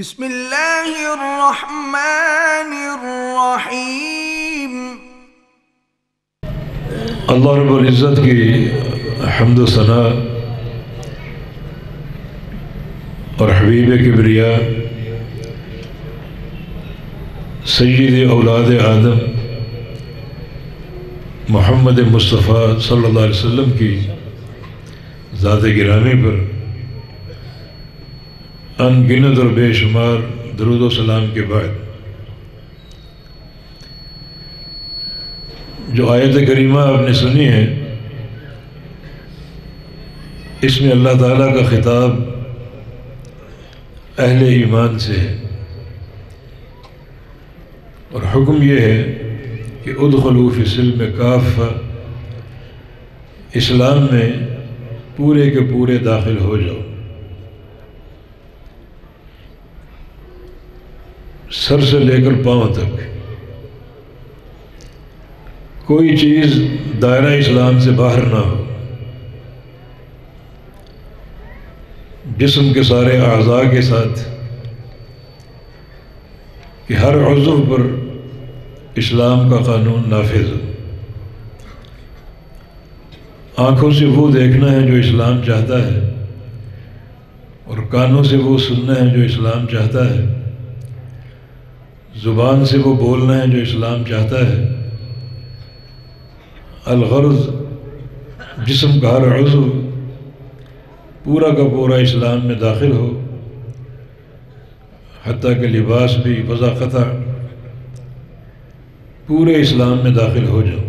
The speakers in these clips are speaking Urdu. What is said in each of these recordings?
بسم اللہ الرحمن الرحیم۔ اللہ رب العزت کی حمد و ثناء اور حبیب کبریا، سید اولاد آدم، محمد مصطفیٰ صلی اللہ علیہ وسلم کی ذات گرامی پر ان گنت اور بے شمار درود و سلام کے بعد جو آیت کریمہ آپ نے سنی ہے، اس میں اللہ تعالیٰ کا خطاب اہل ایمان سے ہے۔ اور حکم یہ ہے کہ ادخلو فی سلم کاف اسلام میں پورے کے پورے داخل ہو جاؤ۔ سر سے لے کر پاؤں تک۔ کوئی چیز دائرہ اسلام سے باہر نہ ہو۔ جسم کے سارے اعضاء کے ساتھ کہ ہر عضو پر اسلام کا قانون نافذ ہو۔ آنکھوں سے وہ دیکھنا ہے جو اسلام چاہتا ہے اور کانوں سے وہ سننا ہے جو اسلام چاہتا ہے۔ زبان سے وہ بولنا ہے جو اسلام چاہتا ہے۔ الغرض، جسم کا ہر عضو، پورا کا پورا اسلام میں داخل ہو۔ حتیٰ کہ لباس بھی وضا قطع، پورے اسلام میں داخل ہو جاؤ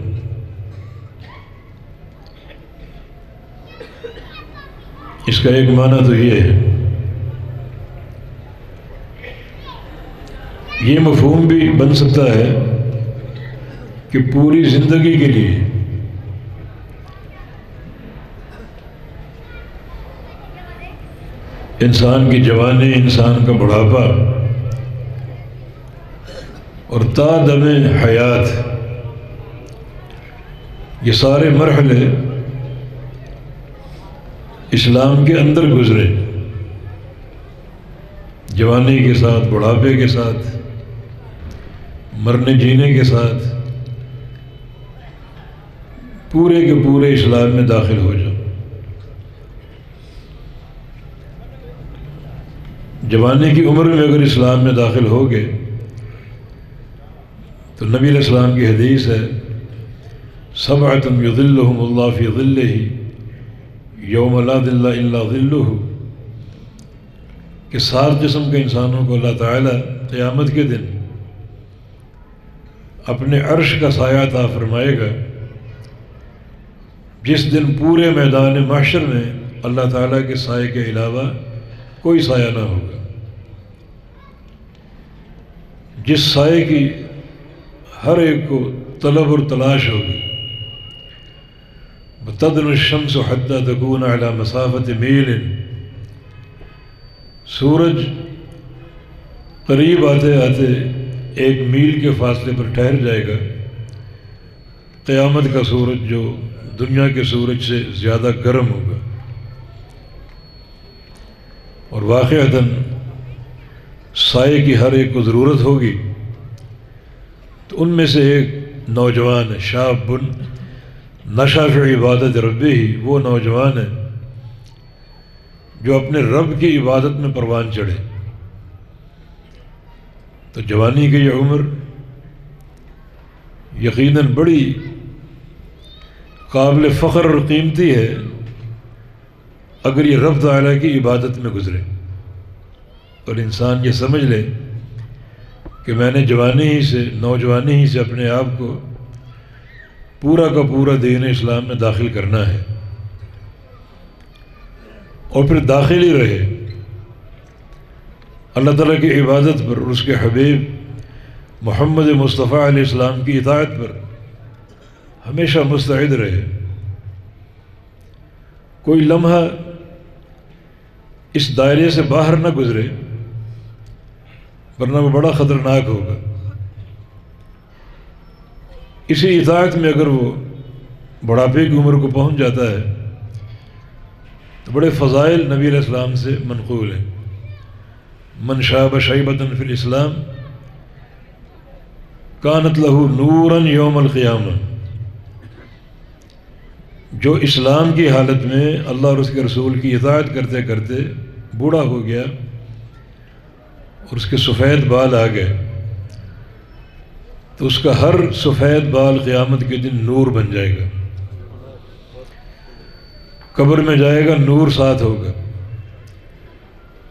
اس کا ایک معنی تو یہ ہے۔ یہ مفہوم بھی بن سکتا ہے کہ پوری زندگی کے لیے انسان کی جوانی انسان کا بڑھاپا اور تا دم حیات، یہ سارے مرحلے اسلام کے اندر گزرے۔ جوانی کے ساتھ، بڑھاپے کے ساتھ مرنے جینے کے ساتھ پورے کے پورے اسلام میں داخل ہو جاؤ۔ جوانی کی عمر میں اگر اسلام میں داخل ہو گئے، تو نبی علیہ السلام کی حدیث ہے سب آتم یلحم اللہ فی ظل یوم اللہ دلّہ اللہ ذلہ کہ سات جسم کے انسانوں کو اللہ تعالیٰ قیامت کے دن اپنے عرش کا سایہ عطا فرمائے گا۔ جس دن پورے میدان معاشر میں اللہ تعالیٰ کے سائے کے علاوہ کوئی سایہ نہ ہوگا۔ جس سائے کی ہر ایک کو طلب اور تلاش ہوگی۔ بتدن الشمس و تکون علی مسافت میل۔ سورج قریب آتے آتے ایک میل کے فاصلے پر ٹھہر جائے گا۔ قیامت کا سورج جو دنیا کے سورج سے زیادہ گرم ہوگا۔ اور واقعتاً سائے کی ہر ایک کو ضرورت ہوگی۔ تو ان میں سے ایک نوجوان ہے شاہ بن نشہ فی عبادت ربی ہی، وہ نوجوان ہے جو اپنے رب کی عبادت میں پروان چڑھے۔ تو جوانی کی یہ عمر یقیناً بڑی قابل فخر اور قیمتی ہے اگر یہ رب تعالیٰ کی عبادت میں گزرے۔ اور انسان یہ سمجھ لے کہ میں نے جوانی ہی سے، نوجوانی ہی سے اپنے آپ کو پورا کا پورا دین اسلام میں داخل کرنا ہے اور پھر داخل ہی رہے۔ اللہ تعالیٰ کی عبادت پر، اور اس کے حبیب محمد مصطفیٰ علیہ السلام کی اطاعت پر ہمیشہ مستعد رہے۔ کوئی لمحہ اس دائرے سے باہر نہ گزرے، ورنہ وہ بڑا خطرناک ہوگا۔ اسی اطاعت میں اگر وہ بڑھاپے کی عمر کو پہنچ جاتا ہے، تو بڑے فضائل نبی علیہ السلام سے منقول ہیں۔ منشاب شیبتن فی الاسلام کانت لہو نوراً یوم القیام جو اسلام کی حالت میں اللہ اور اس کے رسول کی اطاعت کرتے کرتے بوڑھا ہو گیا اور اس کے سفید بال آ گئے، تو اس کا ہر سفید بال قیامت کے دن نور بن جائے گا۔ قبر میں جائے گا، نور ساتھ ہوگا۔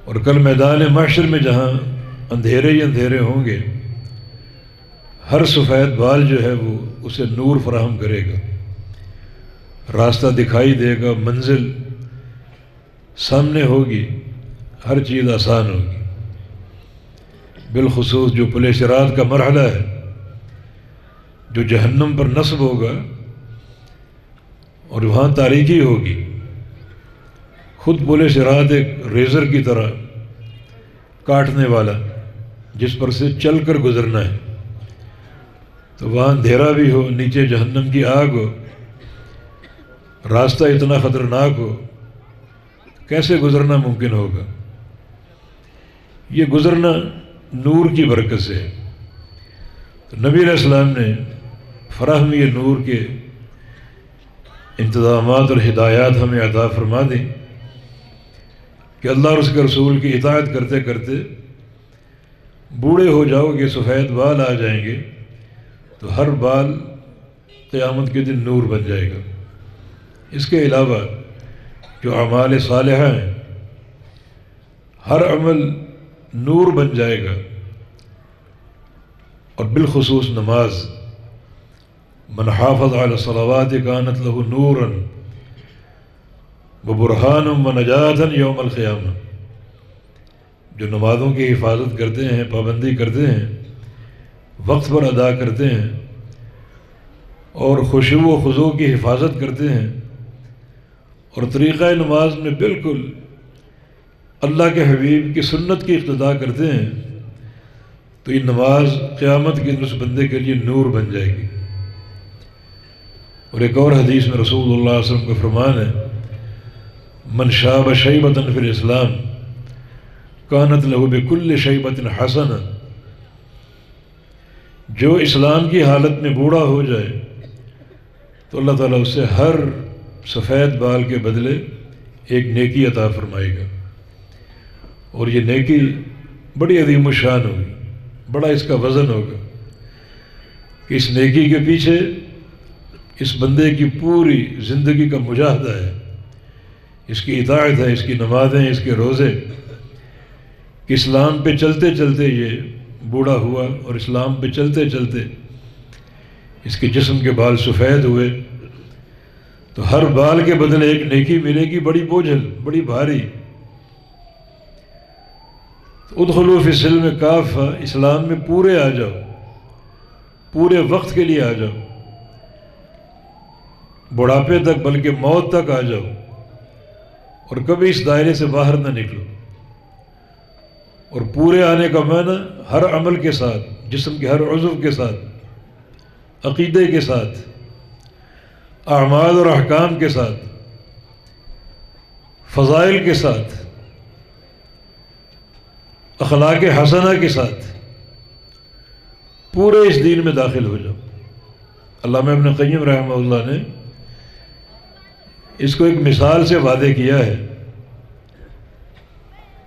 اور کل میدان معاشر میں جہاں اندھیرے ہی اندھیرے ہوں گے، ہر سفید بال جو ہے وہ اسے نور فراہم کرے گا۔ راستہ دکھائی دے گا، منزل سامنے ہوگی، ہر چیز آسان ہوگی۔ بالخصوص جو پولیس رات کا مرحلہ ہے، جو جہنم پر نصب ہوگا اور وہاں تاریخی ہوگی۔ خود پولیس رات ایک ریزر کی طرح کاٹنے والا، جس پر سے چل کر گزرنا ہے۔ تو وہاں اندھیرا بھی ہو، نیچے جہنم کی آگ ہو، راستہ اتنا خطرناک ہو، کیسے گزرنا ممکن ہوگا؟ یہ گزرنا نور کی برکت سے ہے۔ تو نبی علیہ السلام نے فراہمی نور کے انتظامات اور ہدایات ہمیں عطا فرما دیں۔ کہ اللہ اور اس کے رسول کی اطاعت کرتے کرتے بوڑھے ہو جاؤ گے، سفید بال آ جائیں گے، تو ہر بال قیامت کے دن نور بن جائے گا۔ اس کے علاوہ جو اعمال صالحہ ہیں، ہر عمل نور بن جائے گا۔ اور بالخصوص نماز منحافظ علی صلوات کانت له نورا و برحان و نجاتن یوم القیام جو نمازوں کی حفاظت کرتے ہیں، پابندی کرتے ہیں، وقت پر ادا کرتے ہیں، اور خوشو و خضو کی حفاظت کرتے ہیں، اور طریقہ نماز میں بالکل اللہ کے حبیب کی سنت کی اقتدا کرتے ہیں، تو یہ نماز قیامت کے اس بندے کے لیے نور بن جائے گی۔ اور ایک اور حدیث میں رسول اللہ علیہ وسلم کا فرمان ہے من شاب شیبت فی الاسلام، کانت لہو بکل شیبت حسن جو اسلام کی حالت میں بوڑھا ہو جائے، تو اللہ تعالیٰ اس سے ہر سفید بال کے بدلے ایک نیکی عطا فرمائے گا۔ اور یہ نیکی بڑی عظیم و شان ہوگی، بڑا اس کا وزن ہوگا کہ اس نیکی کے پیچھے اس بندے کی پوری زندگی کا مجاہدہ ہے۔ اس کی اطاعت ہے اس کی نمازیں اس کے روزے کہ اسلام پہ چلتے چلتے یہ بوڑھا ہوا اور اسلام پہ چلتے چلتے اس کے جسم کے بال سفید ہوئے۔ تو ہر بال کے بدلے ایک نیکی ملے گی، بڑی بوجھل، بڑی بھاری۔ ادخلو فی سلم کاف اسلام میں پورے آ جاؤ۔ پورے وقت کے لیے آ جاؤ۔ بڑھاپے تک، بلکہ موت تک آ جاؤ۔ اور کبھی اس دائرے سے باہر نہ نکلو۔ اور پورے آنے کا معنی ہر عمل کے ساتھ، جسم کے ہر عضو کے ساتھ، عقیدے کے ساتھ، اعمال اور احکام کے ساتھ، فضائل کے ساتھ، اخلاق حسنہ کے ساتھ پورے اس دین میں داخل ہو جاؤ۔ علامہ ابن قیم رحمہ اللہ نے اس کو ایک مثال سے وعدے کیا ہے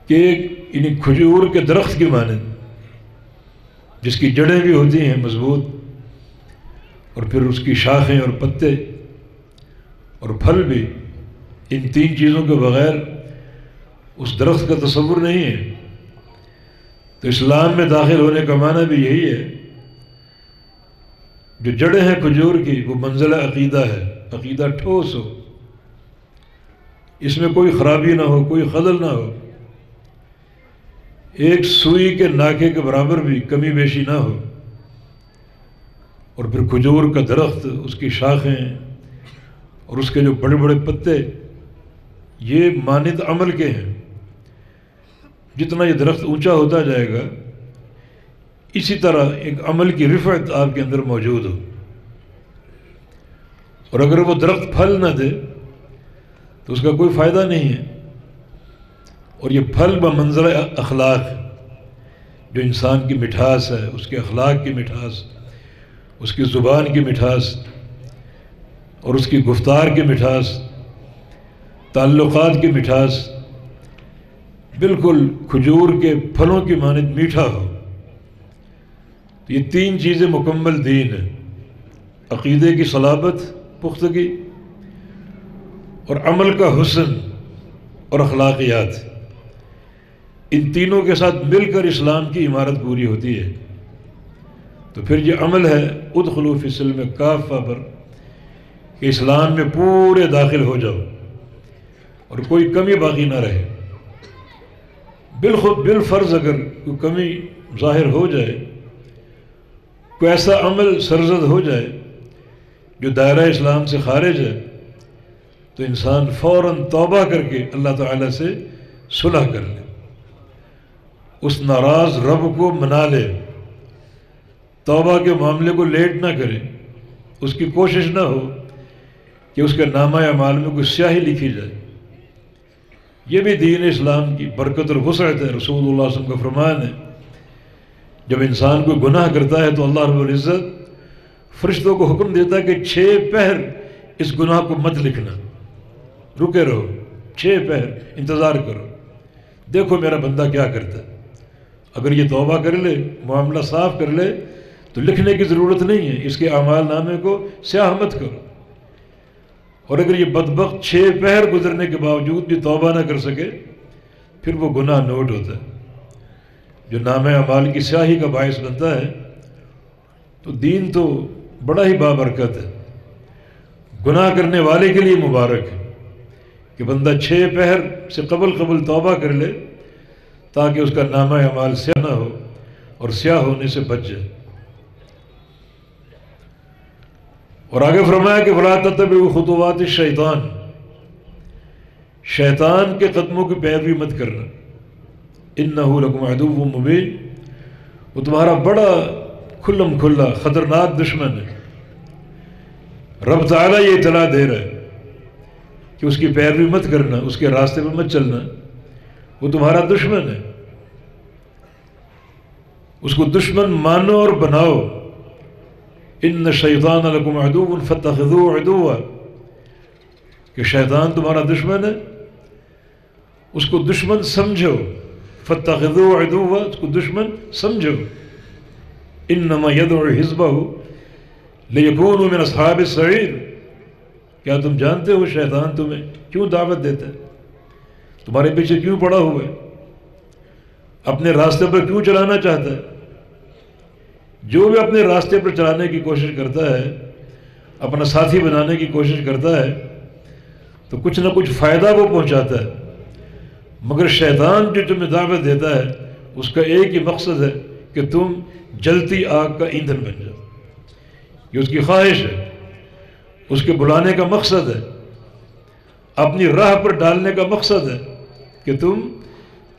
کہ انہیں کھجور کے درخت کی مانند جس کی جڑیں بھی ہوتی ہیں مضبوط اور پھر اس کی شاخیں اور پتے اور پھل بھی، ان تین چیزوں کے بغیر اس درخت کا تصور نہیں ہے۔ تو اسلام میں داخل ہونے کا معنی بھی یہی ہے، جو جڑیں ہیں کھجور کی، وہ منزل عقیدہ ہے، عقیدہ ٹھوس ہو۔ اس میں کوئی خرابی نہ ہو، کوئی خلل نہ ہو۔ ایک سوئی کے ناکے کے برابر بھی کمی بیشی نہ ہو۔ اور پھر کھجور کا درخت، اس کی شاخیں اور اس کے جو بڑے بڑے پتے، یہ مانند عمل کے ہیں۔ جتنا یہ درخت اونچا ہوتا جائے گا، اسی طرح ایک عمل کی رفعت آپ کے اندر موجود ہو۔ اور اگر وہ درخت پھل نہ دے تو اس کا کوئی فائدہ نہیں ہے۔ اور یہ پھل ب منظر اخلاق جو انسان کی مٹھاس ہے، اس کے اخلاق کی مٹھاس، اس کی زبان کی مٹھاس، اور اس کی گفتار کی مٹھاس، تعلقات کی مٹھاس، بالکل کھجور کے پھلوں کی مانند میٹھا ہو۔ یہ تین چیزیں مکمل دین ہیں۔ عقیدے کی صلابت، پختگی اور عمل کا حسن اور اخلاقیات ان تینوں کے ساتھ مل کر اسلام کی عمارت پوری ہوتی ہے۔ تو پھر یہ عمل ہے ادخلوف اسلم کافہ پر کہ اسلام میں پورے داخل ہو جاؤ اور کوئی کمی باقی نہ رہے۔ بالخود بالفرض اگر کوئی کمی ظاہر ہو جائے، کوئی ایسا عمل سرزد ہو جائے جو دائرہ اسلام سے خارج ہے تو انسان فوراً توبہ کر کے اللہ تعالیٰ سے صلح کر لے۔ اس ناراض رب کو منا لے۔ توبہ کے معاملے کو لیٹ نہ کرے۔ اس کی کوشش نہ ہو کہ اس کے نامہ اعمال میں کوئی سیاہی لکھی جائے۔ یہ بھی دین اسلام کی برکت اور وسعت ہے۔ رسول اللہ علیہ وسلم کا فرمان ہے، جب انسان کوئی گناہ کرتا ہے تو اللہ رب العزت فرشتوں کو حکم دیتا ہے کہ چھ پہر اس گناہ کو مت لکھنا۔ رکے رہو، چھ پہر انتظار کرو۔ دیکھو میرا بندہ کیا کرتا ہے۔ اگر یہ توبہ کر لے، معاملہ صاف کر لے، تو لکھنے کی ضرورت نہیں ہے۔ اس کے اعمال نامے کو سیاہ مت کرو۔ اور اگر یہ بدبخت چھ پہر گزرنے کے باوجود بھی توبہ نہ کر سکے، پھر وہ گناہ نوٹ ہوتا ہے۔ جو نام اعمال کی سیاہی کا باعث بنتا ہے، تو دین تو بڑا ہی بابرکت ہے۔ گناہ کرنے والے کے لیے مبارک ہے۔ کہ بندہ چھ پہر سے قبل قبل توبہ کر لے تاکہ اس کا نامہ اعمال سیاہ نہ ہو اور سیاہ ہونے سے بچ جائے۔ اور آگے فرمایا کہ فلاں طب خطوات شیطان شیطان کے قدموں کی پیروی مت کرنا۔ ان نہ ادب و مبین وہ تمہارا بڑا کھلم کھلا خطرناک دشمن ہے۔ رب تعالیٰ یہ اطلاع دے رہا ہے۔ کہ اس کی پیروی مت کرنا، اس کے راستے پہ مت چلنا۔ وہ تمہارا دشمن ہے۔ اس کو دشمن مانو اور بناؤ۔ ان شیطان الکم ادو فتح ادو کہ شیطان تمہارا دشمن ہے۔ اس کو دشمن سمجھو۔ فتح ادو اس کو دشمن سمجھو۔ ان نما ید اور حزبہ ہو لیکون من اصحاب سعید کیا تم جانتے ہو شیطان تمہیں کیوں دعوت دیتا ہے؟ تمہارے پیچھے کیوں پڑا ہوا ہے؟ اپنے راستے پر کیوں چلانا چاہتا ہے؟ جو بھی اپنے راستے پر چلانے کی کوشش کرتا ہے، اپنا ساتھی بنانے کی کوشش کرتا ہے، تو کچھ نہ کچھ فائدہ وہ پہنچاتا ہے۔ مگر شیطان جو تمہیں دعوت دیتا ہے، اس کا ایک ہی مقصد ہے کہ تم جلتی آگ کا ایندھن بن جاؤ۔ یہ اس کی خواہش ہے۔ اس کے بلانے کا مقصد ہے۔ اپنی راہ پر ڈالنے کا مقصد ہے کہ تم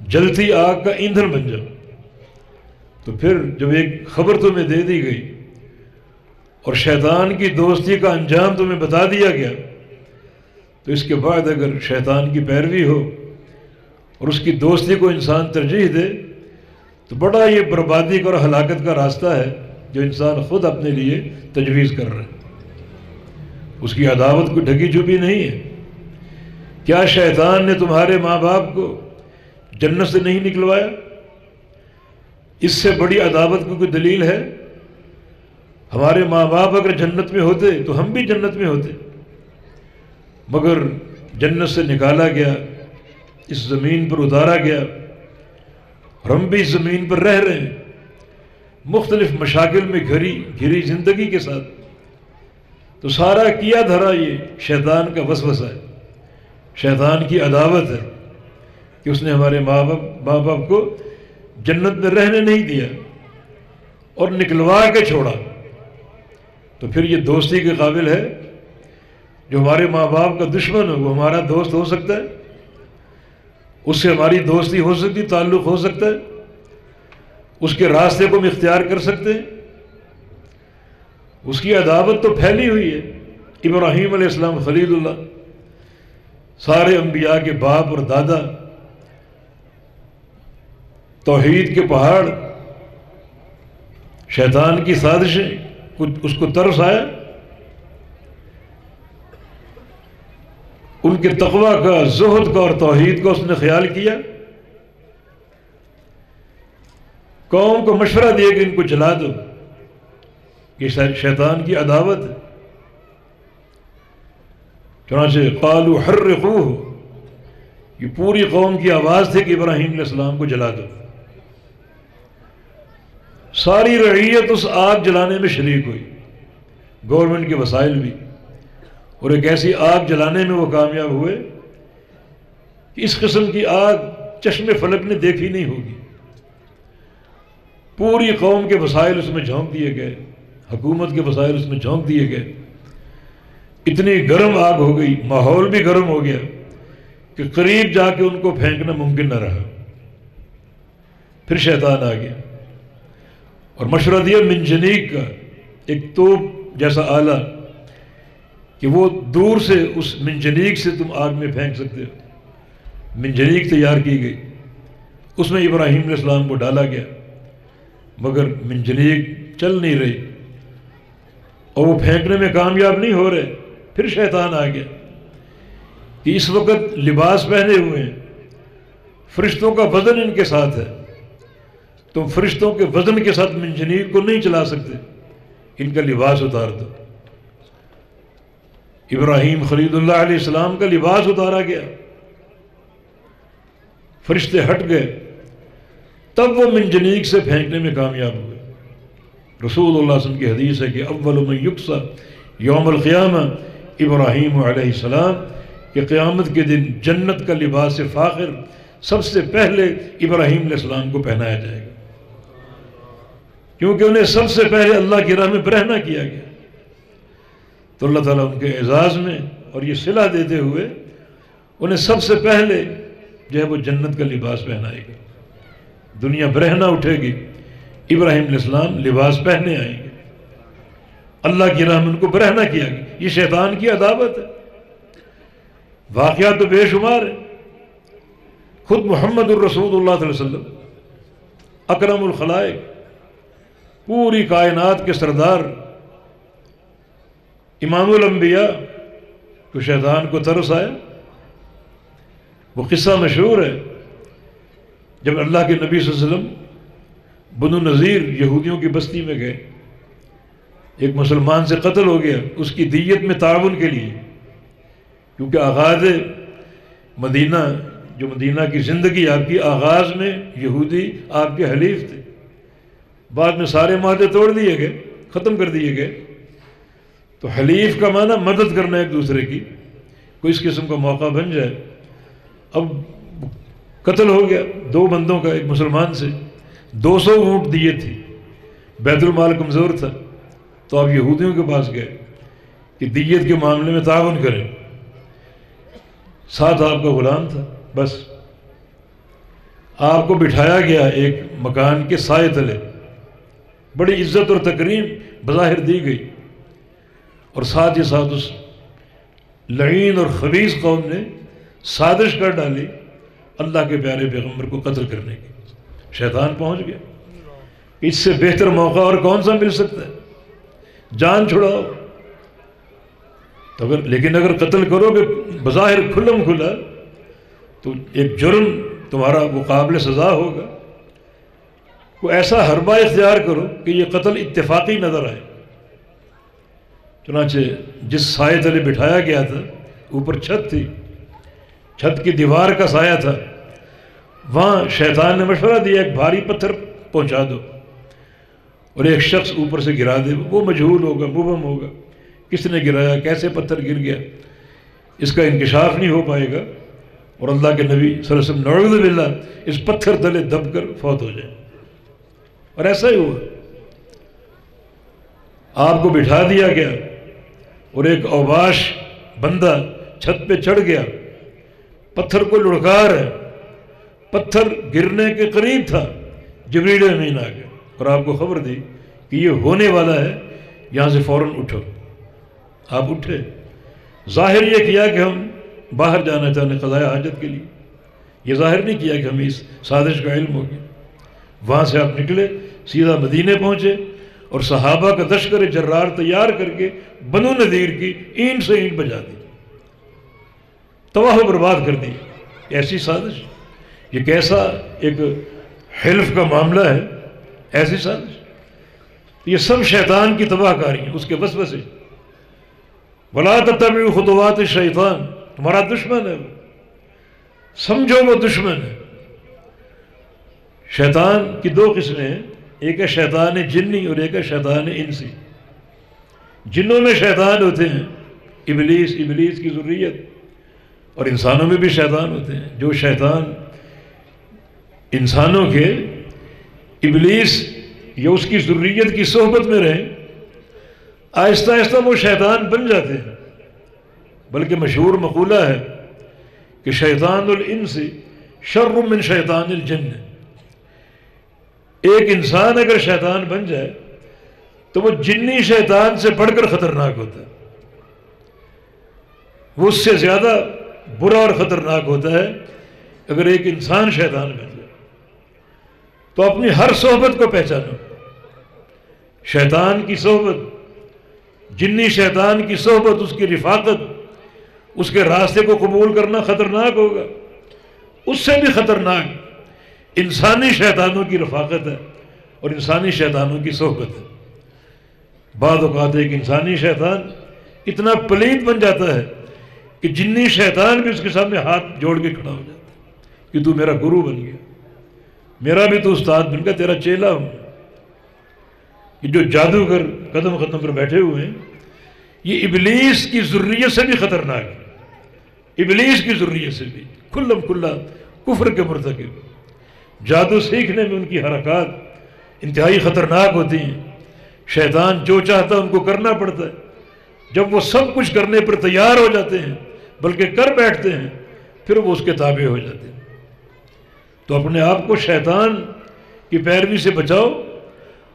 جلتی آگ کا ایندھن بن جاؤ۔ تو پھر جب ایک خبر تمہیں دے دی گئی اور شیطان کی دوستی کا انجام تمہیں بتا دیا گیا، تو اس کے بعد اگر شیطان کی پیروی ہو اور اس کی دوستی کو انسان ترجیح دے، تو بڑا یہ بربادی کا اور ہلاکت کا راستہ ہے جو انسان خود اپنے لیے تجویز کر رہا ہے۔ اس کی عداوت کو ڈھکی چھپی نہیں ہے۔ کیا شیطان نے تمہارے ماں باپ کو جنت سے نہیں نکلوایا؟ اس سے بڑی عداوت کو کوئی دلیل ہے؟ ہمارے ماں باپ اگر جنت میں ہوتے تو ہم بھی جنت میں ہوتے۔ مگر جنت سے نکالا گیا، اس زمین پر اتارا گیا اور ہم بھی اس زمین پر رہ رہے ہیں۔ مختلف مشاکل میں گھری گھری زندگی کے ساتھ۔ تو سارا کیا دھرا یہ شیطان کا وسوسہ ہے۔ شیطان کی عداوت ہے کہ اس نے ہمارے ماں باپ ماں باپ کو جنت میں رہنے نہیں دیا اور نکلوا کے چھوڑا۔ تو پھر یہ دوستی کے قابل ہے۔ جو ہمارے ماں باپ کا دشمن ہے، وہ ہمارا دوست ہو سکتا ہے۔ اس سے ہماری دوستی ہو سکتی، تعلق ہو سکتا ہے۔ اس کے راستے کو ہم اختیار کر سکتے ہیں۔ اس کی عداوت تو پھیلی ہوئی ہے۔ ابراہیم علیہ السلام خلید اللہ، سارے انبیاء کے باپ اور دادا، توحید کے پہاڑ، شیطان کی سازشیں اس کو ترس آیا۔ ان کے تقوی کا، زہد کا اور توحید کا اس نے خیال کیا۔ قوم کو مشورہ دیا کہ ان کو جلا دو۔ یہ شیطان کی عداوت ہے۔ چنانچہ قالو حرقوہ، یہ پوری قوم کی آواز تھی کہ ابراہیم علیہ السلام کو جلا دو۔ ساری رعیت اس آگ جلانے میں شریک ہوئی گورنمنٹ کے وسائل بھی۔ اور ایک ایسی آگ جلانے میں وہ کامیاب ہوئے کہ اس قسم کی آگ چشم فلک نے دیکھی نہیں ہوگی۔ پوری قوم کے وسائل اس میں جھونک دیے گئے۔ حکومت کے وسائل اس میں جھونک دیے گئے۔ اتنی گرم آگ ہو گئی، ماحول بھی گرم ہو گیا کہ قریب جا کے ان کو پھینکنا ممکن نہ رہا۔ پھر شیطان آ گیا۔ اور مشورہ دیا منجنیک کا ایک توپ جیسا آلہ کہ وہ دور سے اس منجنیک سے تم آگ میں پھینک سکتے ہو۔ منجنیک تیار کی گئی۔ اس میں ابراہیم علیہ السلام کو ڈالا گیا، مگر منجنیک چل نہیں رہی۔ اور وہ پھینکنے میں کامیاب نہیں ہو رہے، پھر شیطان آ گیا۔ کہ اس وقت لباس پہنے ہوئے ہیں۔ فرشتوں کا وزن ان کے ساتھ ہے۔ تم فرشتوں کے وزن کے ساتھ منجنیر کو نہیں چلا سکتے۔ ان کا لباس اتار دو۔ ابراہیم خلید اللہ علیہ السلام کا لباس اتارا گیا۔ فرشتے ہٹ گئے۔ تب وہ منجنیک سے پھینکنے میں کامیاب ہوئے۔ رسول اللہ علیہ وسلم کی حدیث ہے کہ اول من یکسا یوم القیامہ ابراہیم علیہ السلام، کہ قیامت کے دن جنت کا لباس فاخر سب سے پہلے ابراہیم علیہ السلام کو پہنایا جائے گا۔ کیونکہ انہیں سب سے پہلے اللہ کی راہ میں برہنا کیا گیا۔ تو اللہ تعالیٰ ان کے اعزاز میں اور یہ صلح دیتے ہوئے انہیں سب سے پہلے جو ہے وہ جنت کا لباس پہنائے گا۔ دنیا برہنا اٹھے گی۔ ابراہیم علیہ السلام لباس پہنے آئیں گے۔ اللہ کی راہ میں ان کو برہنا کیا گیا۔ یہ شیطان کی عدابت ہے۔ واقعات تو بے شمار ہے خود محمد الرسول اللہ علیہ وسلم، اکرم الخلائق، پوری کائنات کے سردار، امام الانبیاء تو شیطان کو ترس آیا۔ وہ قصہ مشہور ہے۔ جب اللہ کے نبی صلی اللہ علیہ وسلم بنو نذیر یہودیوں کی بستی میں گئے۔ ایک مسلمان سے قتل ہو گیا، اس کی دیت میں تعاون کے لیے۔ کیونکہ آغاز مدینہ، جو مدینہ کی زندگی آپ کی، آغاز میں یہودی آپ کے حلیف تھے۔ بعد میں سارے معاہدے توڑ دیے گئے، ختم کر دیے گئے۔ تو حلیف کا معنی مدد کرنا ایک دوسرے کی، کوئی اس قسم کا موقع بن جائے۔ اب قتل ہو گیا، دو بندوں کا، ایک مسلمان سے۔ دو سو اونٹ دیے تھی بیت المال کمزور تھا۔ تو آپ یہودیوں کے پاس گئے کہ دیت کے معاملے میں تعاون کریں۔ ساتھ آپ کا غلام تھا، بس۔ آپ کو بٹھایا گیا ایک مکان کے سائے تلے۔ بڑی عزت اور تقریم بظاہر دی گئی۔ اور ساتھ ہی ساتھ اس لعین اور خبیص قوم نے سازش کر ڈالی اللہ کے پیارے پیغمبر کو قتل کرنے کی۔ شیطان پہنچ گیا۔ اس سے بہتر موقع اور کون سا مل سکتا ہے؟ جان چھڑاؤ۔ تو اگر لیکن اگر قتل کرو گے، بظاہر کھلم کھلا، تو ایک جرم تمہارا وہ قابل سزا ہوگا۔ کو ایسا حربہ اختیار کرو کہ یہ قتل اتفاقی نظر آئے۔ چنانچہ جس سائے تلے بٹھایا گیا تھا، اوپر چھت تھی۔ چھت کی دیوار کا سایہ تھا۔ وہاں شیطان نے مشورہ دیا، ایک بھاری پتھر پہنچا دو۔ اور ایک شخص اوپر سے گرا دے۔ وہ مجہول ہوگا مبم ہوگا۔ کس نے گرایا، کیسے پتھر گر گیا؟ اس کا انکشاف نہیں ہو پائے گا۔ اور اللہ کے نبی صلی اللہ علیہ وسلم باللہ، اس پتھر تلے دب کر فوت ہو جائے۔ اور ایسا ہی ہوا۔ آپ کو بٹھا دیا گیا۔ اور ایک اوباش بندہ چھت پہ چڑھ گیا۔ پتھر کو لڑکار ہے۔ پتھر گرنے کے قریب تھا، جبریل امین آ گیا اور آپ کو خبر دی کہ یہ ہونے والا ہے، یہاں سے فوراً اٹھو۔ آپ اٹھے۔ ظاہر یہ کیا کہ ہم باہر جانا چاہتے قضاء حاجت کے لیے۔ یہ ظاہر نہیں کیا کہ ہمیں اس سازش کا علم ہو گیا۔ وہاں سے آپ نکلے، سیدھا مدینے پہنچے اور صحابہ کا دشکر جرار تیار کر کے بنو نذیر کی اینٹ سے اینٹ بجا دی۔ تباہ و برباد کر دی۔ ایسی سازش۔ یہ کیسا ایک حلف کا معاملہ ہے؟ ایسی سازش۔ یہ سب شیطان کی تباہ کاری ہیں اس کے وسوسے۔ سے بلا تب خطوات شیطان تمہارا دشمن ہے۔ سمجھو وہ دشمن ہے۔ شیطان کی دو قسمیں ہیں۔ ایک ہے شیطان جنی اور ایک ہے شیطان انسی۔ جنوں میں شیطان ہوتے ہیں۔ ابلیس ابلیس کی ضروریت۔ اور انسانوں میں بھی شیطان ہوتے ہیں۔ جو شیطان انسانوں کے ابلیس یا اس کی ضروریت کی صحبت میں رہیں، آہستہ آہستہ وہ شیطان بن جاتے ہیں۔ بلکہ مشہور مقولہ ہے کہ شیطان الانس شر من شیطان الجن۔ ایک انسان اگر شیطان بن جائے تو وہ جنی شیطان سے بڑھ کر خطرناک ہوتا ہے۔ وہ اس سے زیادہ برا اور خطرناک ہوتا ہے اگر ایک انسان شیطان بن جائے۔ تو اپنی ہر صحبت کو پہچانو۔ شیطان کی صحبت، جنی شیطان کی صحبت، اس کی رفاقت، اس کے راستے کو قبول کرنا خطرناک ہوگا۔ اس سے بھی خطرناک انسانی شیطانوں کی رفاقت ہے اور انسانی شیطانوں کی صحبت ہے۔ بعض اوقات ایک انسانی شیطان اتنا پلیت بن جاتا ہے کہ جنی شیطان بھی اس کے سامنے ہاتھ جوڑ کے کھڑا ہو جاتا ہے کہ تو میرا گرو بن گیا۔ میرا بھی تو استاد بن گیا، تیرا چیلا۔ ہوں کہ جو جادوگر قدم قدم پر بیٹھے ہوئے ہیں، یہ ابلیس کی ضروریت سے بھی خطرناک ہے۔ ابلیس کی ضروریت سے بھی۔ کھلم کھلا کفر کے مرتکب۔ جادو سیکھنے میں ان کی حرکات انتہائی خطرناک ہوتی ہیں۔ شیطان جو چاہتا ہے ان کو کرنا پڑتا ہے۔ جب وہ سب کچھ کرنے پر تیار ہو جاتے ہیں، بلکہ کر بیٹھتے ہیں، پھر وہ اس کے تابع ہو جاتے ہیں۔ تو اپنے آپ کو شیطان کی پیروی سے بچاؤ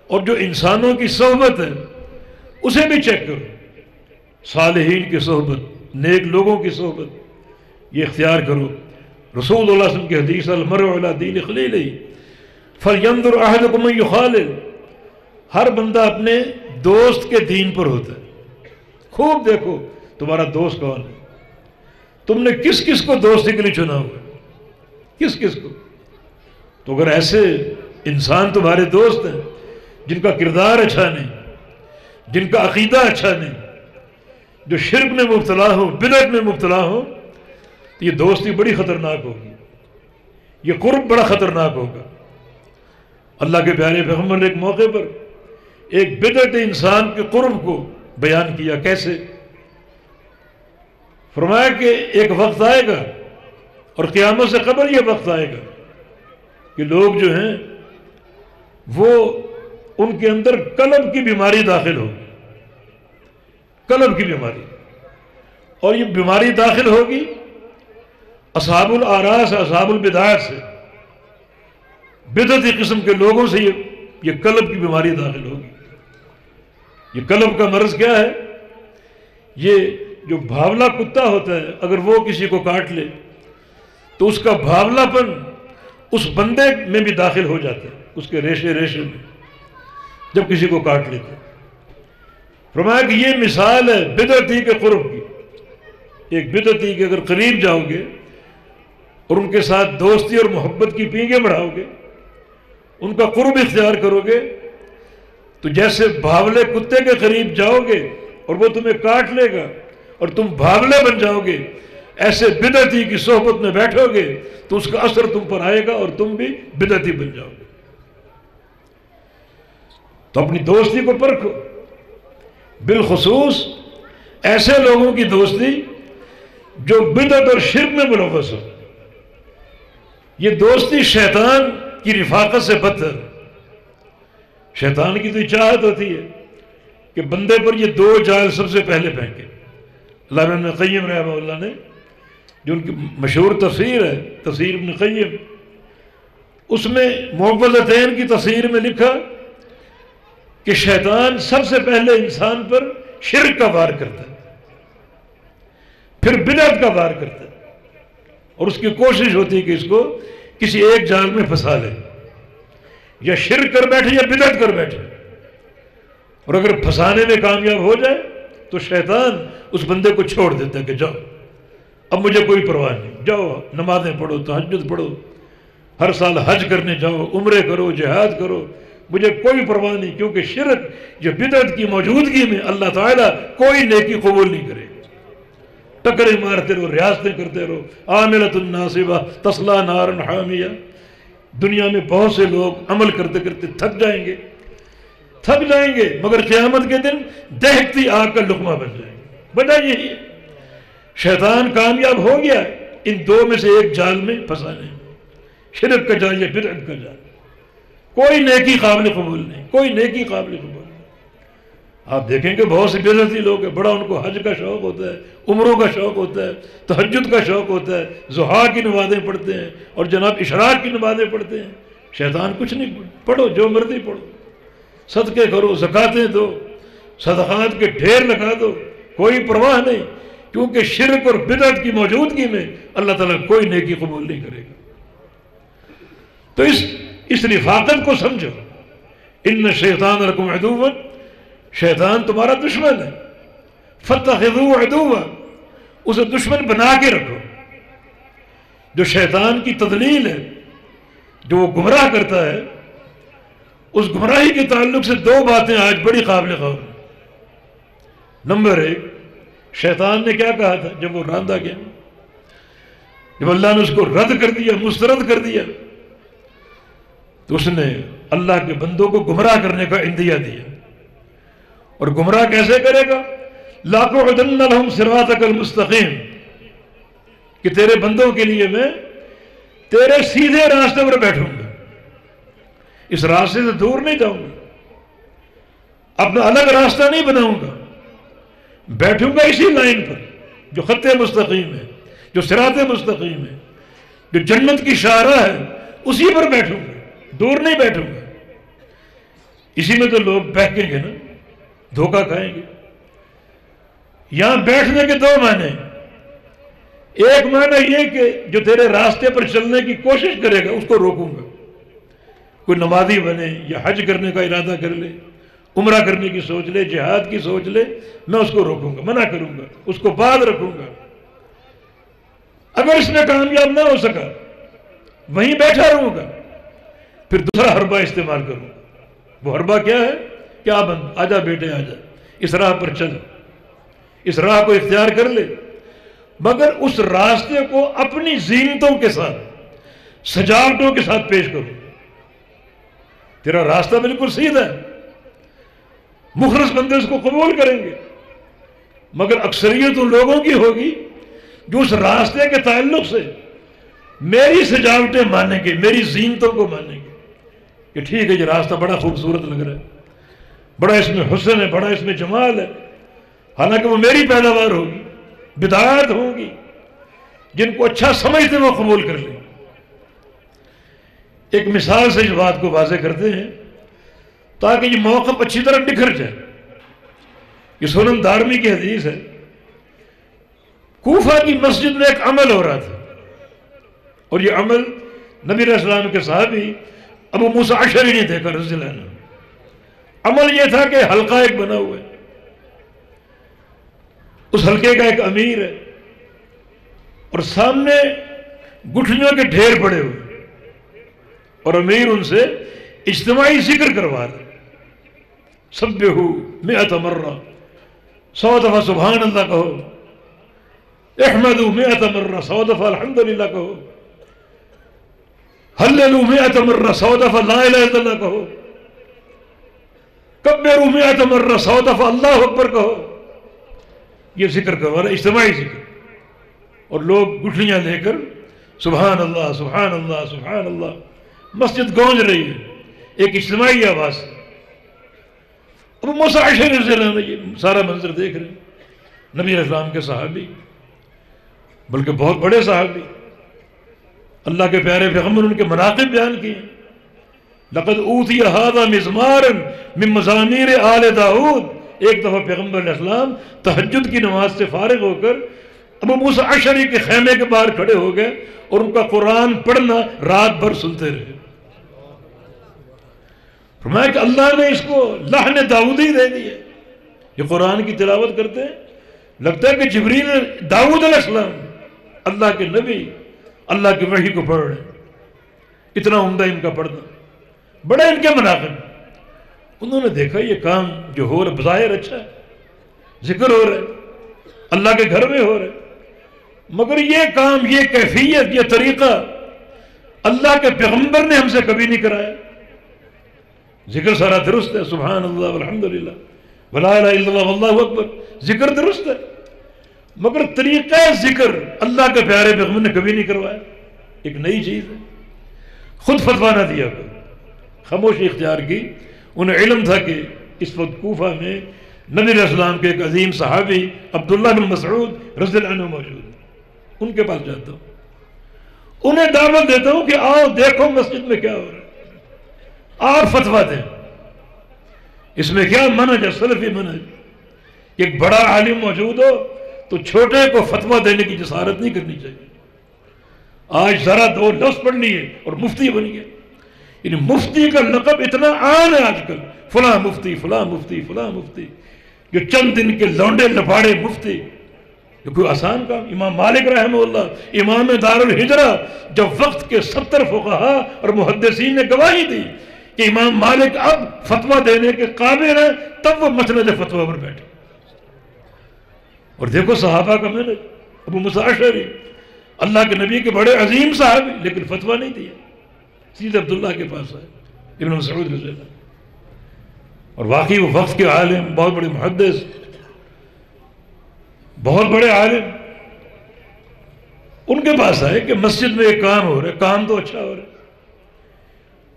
اور جو انسانوں کی صحبت ہے، اسے بھی چیک کرو۔ صالحین کی صحبت، نیک لوگوں کی صحبت، یہ اختیار کرو۔ رسول اللہ علیہ وسلم کی حدیث المر دین خلیل فلیندر احدکم من ہر بندہ اپنے دوست کے دین پر ہوتا ہے۔ خوب دیکھو، تمہارا دوست کون ہے؟ تم نے کس کس کو دوستی کے لیے چنا ہوا کس کس کو؟ تو اگر ایسے انسان تمہارے دوست ہیں، جن کا کردار اچھا نہیں، جن کا عقیدہ اچھا نہیں، جو شرک میں مبتلا ہو، بدعت میں مبتلا ہو، تو یہ دوستی بڑی خطرناک ہوگی۔ یہ قرب بڑا خطرناک ہوگا۔ اللہ کے پیارے پیغمبر نے ایک موقع پر ایک بدعت انسان کے قرب کو بیان کیا۔ کیسے؟ فرمایا کہ ایک وقت آئے گا اور قیامت سے قبل یہ وقت آئے گا۔ کہ لوگ جو ہیں، وہ ان کے اندر قلب کی بیماری داخل ہوگی قلب کی بیماری۔ اور یہ بیماری داخل ہوگی اصحاب الاراس اصحاب البدایت سے۔ بدعتی قسم کے لوگوں سے یہ یہ قلب کی بیماری داخل ہوگی۔ یہ قلب کا مرض کیا ہے؟ یہ جو بھاولا کتا ہوتا ہے، اگر وہ کسی کو کاٹ لے، تو اس کا بھاولا پن اس بندے میں بھی داخل ہو جاتا ہے اس کے ریشے ریشے میں، جب کسی کو کاٹ لیتے فرمایا کہ یہ مثال ہے بدعتی کے قرب کی۔ ایک بدعتی کے اگر قریب جاؤ گے اور ان کے ساتھ دوستی اور محبت کی پینگیں بڑھاؤ گے، ان کا قرب اختیار کرو گے، تو جیسے بھاولے کتے کے قریب جاؤ گے اور وہ تمہیں کاٹ لے گا اور تم بھاولے بن جاؤ گے ایسے بدعتی کی صحبت میں بیٹھو گے تو اس کا اثر تم پر آئے گا اور تم بھی بدعتی بن جاؤ گے۔ تو اپنی دوستی کو پرکھو۔ بالخصوص ایسے لوگوں کی دوستی جو بدعت اور شرک میں ملوث ہو یہ دوستی شیطان کی رفاقت سے بدتر۔ شیطان کی تو چاہت ہوتی ہے کہ بندے پر یہ دو جال سب سے پہلے پھینکے۔ اللہ قیم رحمہ اللہ نے جو ان کی مشہور تصویر ہے تصویر ابن قیم، اس میں محبتین کی تصویر میں لکھا کہ شیطان سب سے پہلے انسان پر شرک کا وار کرتا ہے، پھر بدعت کا وار کرتا ہے، اور اس کی کوشش ہوتی ہے کہ اس کو کسی ایک جال میں پھنسا لے، یا شرک کر بیٹھے یا بدعت کر بیٹھے۔ اور اگر پھنسانے میں کامیاب ہو جائے تو شیطان اس بندے کو چھوڑ دیتا ہے کہ جاؤ۔ اب مجھے کوئی پرواہ نہیں۔ جاؤ، نمازیں پڑھو تحجد پڑھو۔ ہر سال حج کرنے جاؤ، عمرے کرو، جہاد کرو۔ مجھے کوئی پرواہ نہیں، کیونکہ شرک جو بدعت کی موجودگی میں اللہ تعالیٰ کوئی نیکی قبول نہیں کرے۔ ٹکرے مارتے رہو، ریاستیں کرتے رہو۔ عاملت الناصبہ تسلا نارن حامیہ۔ دنیا میں بہت سے لوگ عمل کرتے کرتے تھک جائیں گے۔ تھک جائیں گے، مگر قیامت کے دن دہتی آگ کا لقمہ بن جائیں گے۔ وجہ یہی ہے شیطان کامیاب ہو گیا، ان دو میں سے ایک جال میں پھنسانے شرک کا جال یا بدعت کا جال۔ کوئی نیکی قابل قبول نہیں، کوئی نیکی قابل قبول نہیں۔ آپ دیکھیں گے بہت سے بےزتی لوگ ہیں، بڑا ان کو حج کا شوق ہوتا ہے، عمروں کا شوق ہوتا ہے، تہجد کا شوق ہوتا ہے زحا کی نمازیں پڑھتے ہیں اور جناب اشراق کی نمازیں پڑھتے ہیں۔ شیطان کچھ نہیں، پڑھو جو مرضی پڑھو۔ صدقے کرو، زکاتیں دو۔ صدقات کے ڈھیر لگا دو۔ کوئی پرواہ نہیں۔ کیونکہ شرک اور بدعت کی موجودگی میں اللہ تعالیٰ کوئی نیکی قبول نہیں کرے گا۔ تو اس اس رفاقت کو سمجھو۔ ان شیطان رقم ادوبت شیطان تمہارا دشمن ہے۔ فتح ادوا اسے دشمن بنا کے رکھو۔ جو شیطان کی تدلیل ہے، جو وہ گمراہ کرتا ہے، اس گمراہی کے تعلق سے دو باتیں آج بڑی قابل غور نمبر ایک شیطان نے کیا کہا تھا؟ جب وہ راندہ گیا، جب اللہ نے اس کو رد کر دیا، مسترد کر دیا، تو اس نے اللہ کے بندوں کو گمراہ کرنے کا اندیا دیا۔ اور گمراہ کیسے کرے گا؟ لاکھوں لهم صراطك المستقیم۔ کہ تیرے بندوں کے لیے میں تیرے سیدھے راستے پر بیٹھوں گا۔ اس راستے سے دور نہیں جاؤں گا۔ اپنا الگ راستہ نہیں بناؤں گا۔ بیٹھوں گا اسی لائن پر، جو خط مستقیم ہے، جو سرات مستقیم ہے، جو جنت کی شاہراہ ہے، اسی پر بیٹھوں گا، دور نہیں بیٹھوں گا۔ اسی میں تو لوگ بہکیں گے نا، دھوکہ کھائیں گے۔ یہاں بیٹھنے کے دو معنی ایک معنی یہ کہ جو تیرے راستے پر چلنے کی کوشش کرے گا، اس کو روکوں گا۔ کوئی نمازی بنے یا حج کرنے کا ارادہ کر لے۔ عمرہ کرنے کی سوچ لے، جہاد کی سوچ لے، میں اس کو روکوں گا، منع کروں گا، اس کو بعد رکھوں گا۔ اگر اس میں کامیاب نہ ہو سکا، وہیں بیٹھا رہوں گا، پھر دوسرا حربہ استعمال کروں گا۔ وہ حربہ کیا ہے؟ کیا بند آجا بیٹے آجا اس راہ پر چل۔ اس راہ کو اختیار کر لے۔ مگر اس راستے کو اپنی زینتوں کے ساتھ، سجاوٹوں کے ساتھ پیش کروں تیرا راستہ بالکل سیدھا ہے۔ مخلص بندے اس کو قبول کریں گے۔ مگر اکثریت ان لوگوں کی ہوگی جو اس راستے کے تعلق سے میری سجاوٹیں مانیں گے میری زینتوں کو مانیں گے کہ ٹھیک ہے یہ راستہ بڑا خوبصورت لگ رہا ہے۔ بڑا اس میں حسن ہے، بڑا اس میں جمال ہے۔ حالانکہ وہ میری پیداوار ہوگی بدایت ہوگی جن کو اچھا سمجھتے وہ قبول کر لیں۔ ایک مثال سے اس بات کو واضح کرتے ہیں۔ تاکہ یہ موقف اچھی طرح نکھر جائے یہ سونم دارمی کی حدیث ہے۔ کوفہ کی مسجد میں ایک عمل ہو رہا تھا۔ اور یہ عمل نبی علیہ السلام کے صحابی ابو موسیٰ عشری نے دیکھا، رضی اللہ عنہ۔ عمل یہ تھا کہ حلقہ ایک بنا ہوا ہے۔ اس حلقے کا ایک امیر ہے۔ اور سامنے گٹھنیوں کے ڈھیر پڑے ہوئے۔ اور امیر ان سے اجتماعی ذکر کروا رہے۔ سب ہو میں اتمرہ سو دفعہ سبحان اللہ کہو احمد میں اتمرہ سو دفعہ الحمدللہ کہو حللو میں اتمرہ سو دفعہ لا الہ الا اللہ کہو کبیرو میں اتمرہ سو دفعہ اللہ اکبر کہو یہ ذکر کروا رہا اجتماعی ذکر. اور لوگ گٹھلیاں لے کر، سبحان اللہ سبحان اللہ سبحان اللہ، مسجد گونج رہی ہے. ایک اجتماعی آواز. اب موسیٰ عشر رضی اللہ عنہ یہ سارا منظر دیکھ رہے ہیں۔ نبی اسلام کے صحابی، بلکہ بہت بڑے صحابی۔ اللہ کے پیارے پیغمبر ان کے مناقب بیان کیے۔ لقد اوتی هذا مزمارا من مزامیر آل داود ایک دفعہ پیغمبر علیہ السلام تہجد کی نماز سے فارغ ہو کر ابو موسیٰ عشری کے خیمے کے باہر کھڑے ہو گئے اور ان کا قرآن پڑھنا رات بھر سنتے رہے۔ فرمایا کہ اللہ نے اس کو لہن داودی دے دی ہے۔ یہ قرآن کی تلاوت کرتے ہیں۔ لگتا ہے کہ جبریل داود علیہ السلام اللہ کے نبی، اللہ کی وحی کو پڑھ رہے ہیں۔ اتنا عمدہ ان کا پڑھنا۔ بڑے ان کے مناقب۔ انہوں نے دیکھا یہ کام جو ہو رہا بظاہر اچھا ہے۔ ذکر ہو رہا ہے۔ اللہ کے گھر میں ہو رہا ہے۔ مگر یہ کام، یہ کیفیت، یہ طریقہ اللہ کے پیغمبر نے ہم سے کبھی نہیں کرایا۔ ذکر سارا درست ہے سبحان اللہ الحمد للہ ولا الہ الا اللہ، واللہ اکبر۔ ذکر درست ہے۔ مگر طریقہ ذکر اللہ کے پیارے پیغمبر نے کبھی نہیں کروایا۔ ایک نئی چیز ہے۔ خود فتوا نہ دیا کر خاموشی اختیار کی۔ انہیں علم تھا کہ اس وقت کوفہ میں نبی علیہ السلام کے ایک عظیم صحابی عبداللہ بن مسعود رضی اللہ عنہ موجود ہیں۔ ان کے پاس جاتا ہوں۔ انہیں دعوت دیتا ہوں کہ آؤ دیکھو مسجد میں کیا ہو رہا ہے۔ آپ فتوا دیں۔ اس میں کیا منج ہے؟ سلفی منج ایک بڑا عالم موجود ہو تو چھوٹے کو فتوا دینے کی جسارت نہیں کرنی چاہیے۔ آج ذرا دو لفظ پڑھ لیے اور مفتی بن گئے یعنی مفتی کا لقب اتنا عام ہے آج کل۔ فلاں مفتی فلاں مفتی فلاں مفتی۔ جو چند دن کے لونڈے لپاڑے مفتی۔ یہ کوئی آسان کام؟ امام مالک رحمہ اللہ، امام دار الحجرہ جب وقت کے ستر فقہا اور محدثین نے گواہی دی کہ امام مالک اب فتوہ دینے کے قابل ہیں، تب وہ مسند فتوہ پر بیٹھے۔ اور دیکھو صحابہ کا میں نے، ابو مساشری اللہ کے نبی کے بڑے عظیم صاحب، لیکن فتوہ نہیں دیا۔ سید عبداللہ کے پاس آئے، ابن مسعود رضی اللہ اور واقعی وہ وقت کے عالم، بہت بڑے محدث، بہت بڑے عالم۔ ان کے پاس آئے کہ مسجد میں ایک کام ہو رہا ہے، کام تو اچھا ہو رہا ہے،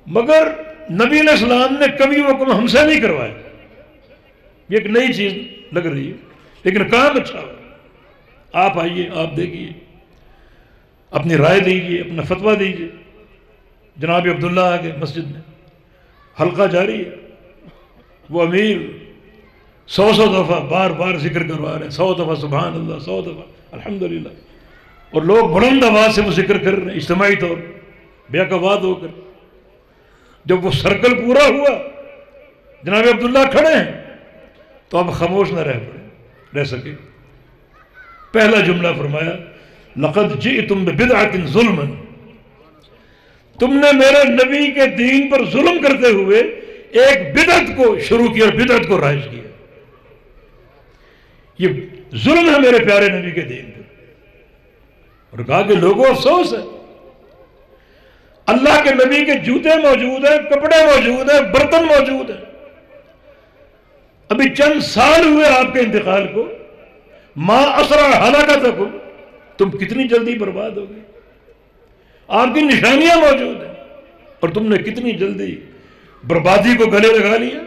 مگر نبی علیہ السلام نے کبھی وہ کام ہم سے نہیں کروایا۔ یہ ایک نئی چیز لگ رہی ہے، لیکن کام اچھا ہو۔ آپ آئیے، آپ دیکھیے۔ اپنی رائے دیجیے، اپنا فتویٰ دیجیے۔ جناب عبداللہ آگے مسجد میں۔ حلقہ جاری ہے۔ وہ امیر سو سو دفعہ بار بار ذکر کروا رہے ہیں۔ سو دفعہ سبحان اللہ، سو دفعہ۔ الحمدللہ۔ اور لوگ بلند آواز سے وہ ذکر کر رہے ہیں، اجتماعی طور۔ بیک آباد ہو کر۔ جب وہ سرکل پورا ہوا، جناب عبداللہ کھڑے ہیں، تو اب خاموش نہ رہ پڑے، رہ سکے۔ پہلا جملہ فرمایا، لقد جی تم ظلم تم نے میرے نبی کے دین پر ظلم کرتے ہوئے ایک بدعت کو شروع کیا اور بدعت کو رائج کیا۔ یہ ظلم ہے میرے پیارے نبی کے دین پر۔ اور کہا کہ لوگوں، افسوس ہے۔ اللہ کے نبی کے جوتے موجود ہیں، کپڑے موجود ہیں، برتن موجود ہیں۔ ابھی چند سال ہوئے آپ کے انتقال کو۔ ماں اثر ہلاکت کو تم کتنی جلدی برباد ہو گئی آپ کی نشانیاں موجود ہیں، اور تم نے کتنی جلدی بربادی کو گلے لگا لیا۔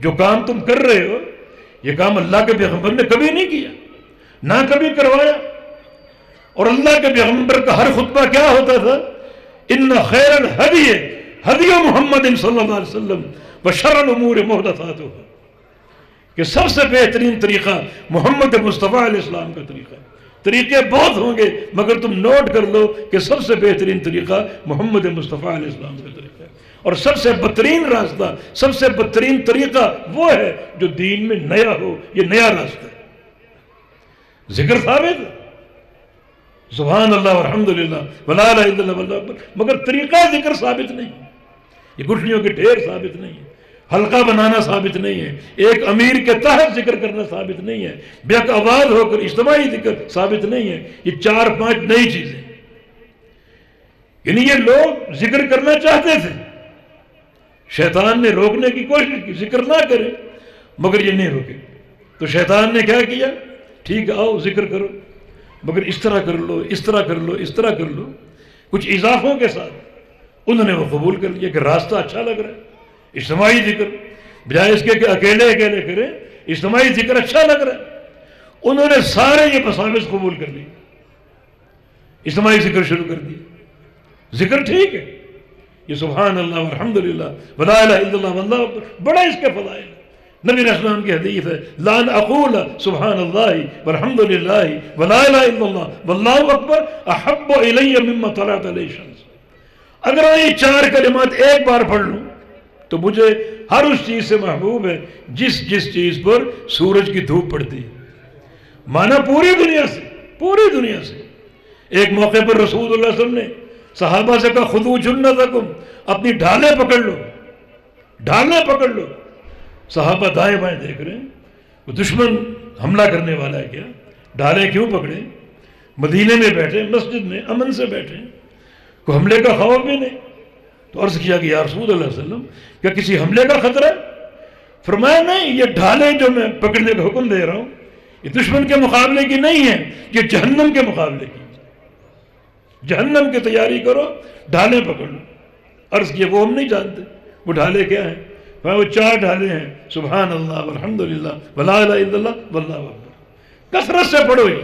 جو کام تم کر رہے ہو، یہ کام اللہ کے پیغمبر نے کبھی نہیں کیا، نہ کبھی کروایا۔ اور اللہ کے پیغمبر کا ہر خطبہ کیا ہوتا تھا؟ ان خیر الحدی حدی محمد صلی اللہ علیہ وسلم بشر الامور محدثات کہ سب سے بہترین طریقہ محمد مصطفیٰ علیہ السلام کا طریقہ طریقے بہت ہوں گے مگر تم نوٹ کر لو کہ سب سے بہترین طریقہ محمد مصطفیٰ علیہ السلام کا طریقہ ہے اور سب سے بدترین راستہ سب سے بدترین طریقہ وہ ہے جو دین میں نیا ہو، یہ نیا راستہ ہے۔ ذکر ثابت سبحان اللہ الحمد للہ، ولا الہ الا اللہ مگر طریقہ ذکر ثابت نہیں۔ یہ گٹھلیوں کے ڈھیر ثابت نہیں ہے۔ حلقہ بنانا ثابت نہیں ہے۔ ایک امیر کے تحت ذکر کرنا ثابت نہیں ہے۔ بیک آواز ہو کر اجتماعی ذکر ثابت نہیں ہے۔ یہ چار پانچ نئی چیزیں۔ یعنی یہ لوگ ذکر کرنا چاہتے تھے۔ شیطان نے روکنے کی کوشش کی، ذکر نہ کرے، مگر یہ نہیں روکے۔ تو شیطان نے کیا کیا؟ ٹھیک آؤ ذکر کرو۔ مگر اس طرح کر لو، اس طرح کر لو، اس طرح کر لو۔ کچھ اضافوں کے ساتھ انہوں نے وہ قبول کر لیا کہ راستہ اچھا لگ رہا ہے، اجتماعی ذکر۔ بجائے اس کے کہ اکیلے اکیلے کریں اجتماعی ذکر اچھا لگ رہا ہے۔ انہوں نے سارے یہ مساوس قبول کر لی اجتماعی ذکر شروع کر دیا ذکر ٹھیک ہے۔ یہ سبحان اللہ الحمد للہ ولا الہ الا اللہ بڑا اس کے فضائل۔ نبی اسلام کی حدیث ہے لان اقول سبحان اللہ والحمد للہ ولا الہ الا اللہ، واللہ اکبر، احب الی مما طلعت علیہ شمس اگر میں یہ چار کلمات ایک بار پڑھ لوں، تو مجھے ہر اس چیز سے محبوب ہے، جس جس چیز پر سورج کی دھوپ پڑتی ہے۔ مانا پوری دنیا سے، پوری دنیا سے۔ ایک موقع پر رسول اللہ علیہ وسلم نے صحابہ سے کہا خدو جنہ تکم اپنی ڈھالیں پکڑ لو ڈھالیں پکڑ لو۔ صحابہ دائیں بائیں دیکھ رہے ہیں، وہ دشمن حملہ کرنے والا ہے کیا؟ ڈھالیں کیوں پکڑے؟ مدینے میں بیٹھے، مسجد میں، امن سے بیٹھے، کوئی حملے کا خوف بھی نہیں۔ تو عرض کیا کہ یا رسول اللہ علیہ وسلم، کیا کسی حملے کا خطرہ ہے؟ فرمایا، نہیں، یہ ڈھالیں جو میں پکڑنے کا حکم دے رہا ہوں، یہ دشمن کے مقابلے کی نہیں ہے، یہ جہنم کے مقابلے کی۔ جہنم کی تیاری کرو ڈھالیں پکڑ لو۔ عرض کیا، وہ ہم نہیں جانتے، وہ ڈھالے کیا ہیں؟ وہ چار ڈھالے ہیں۔ سبحان اللہ الحمد للہ ولا الہ الا اللہ، واللہ کثرت سے پڑھو یہ۔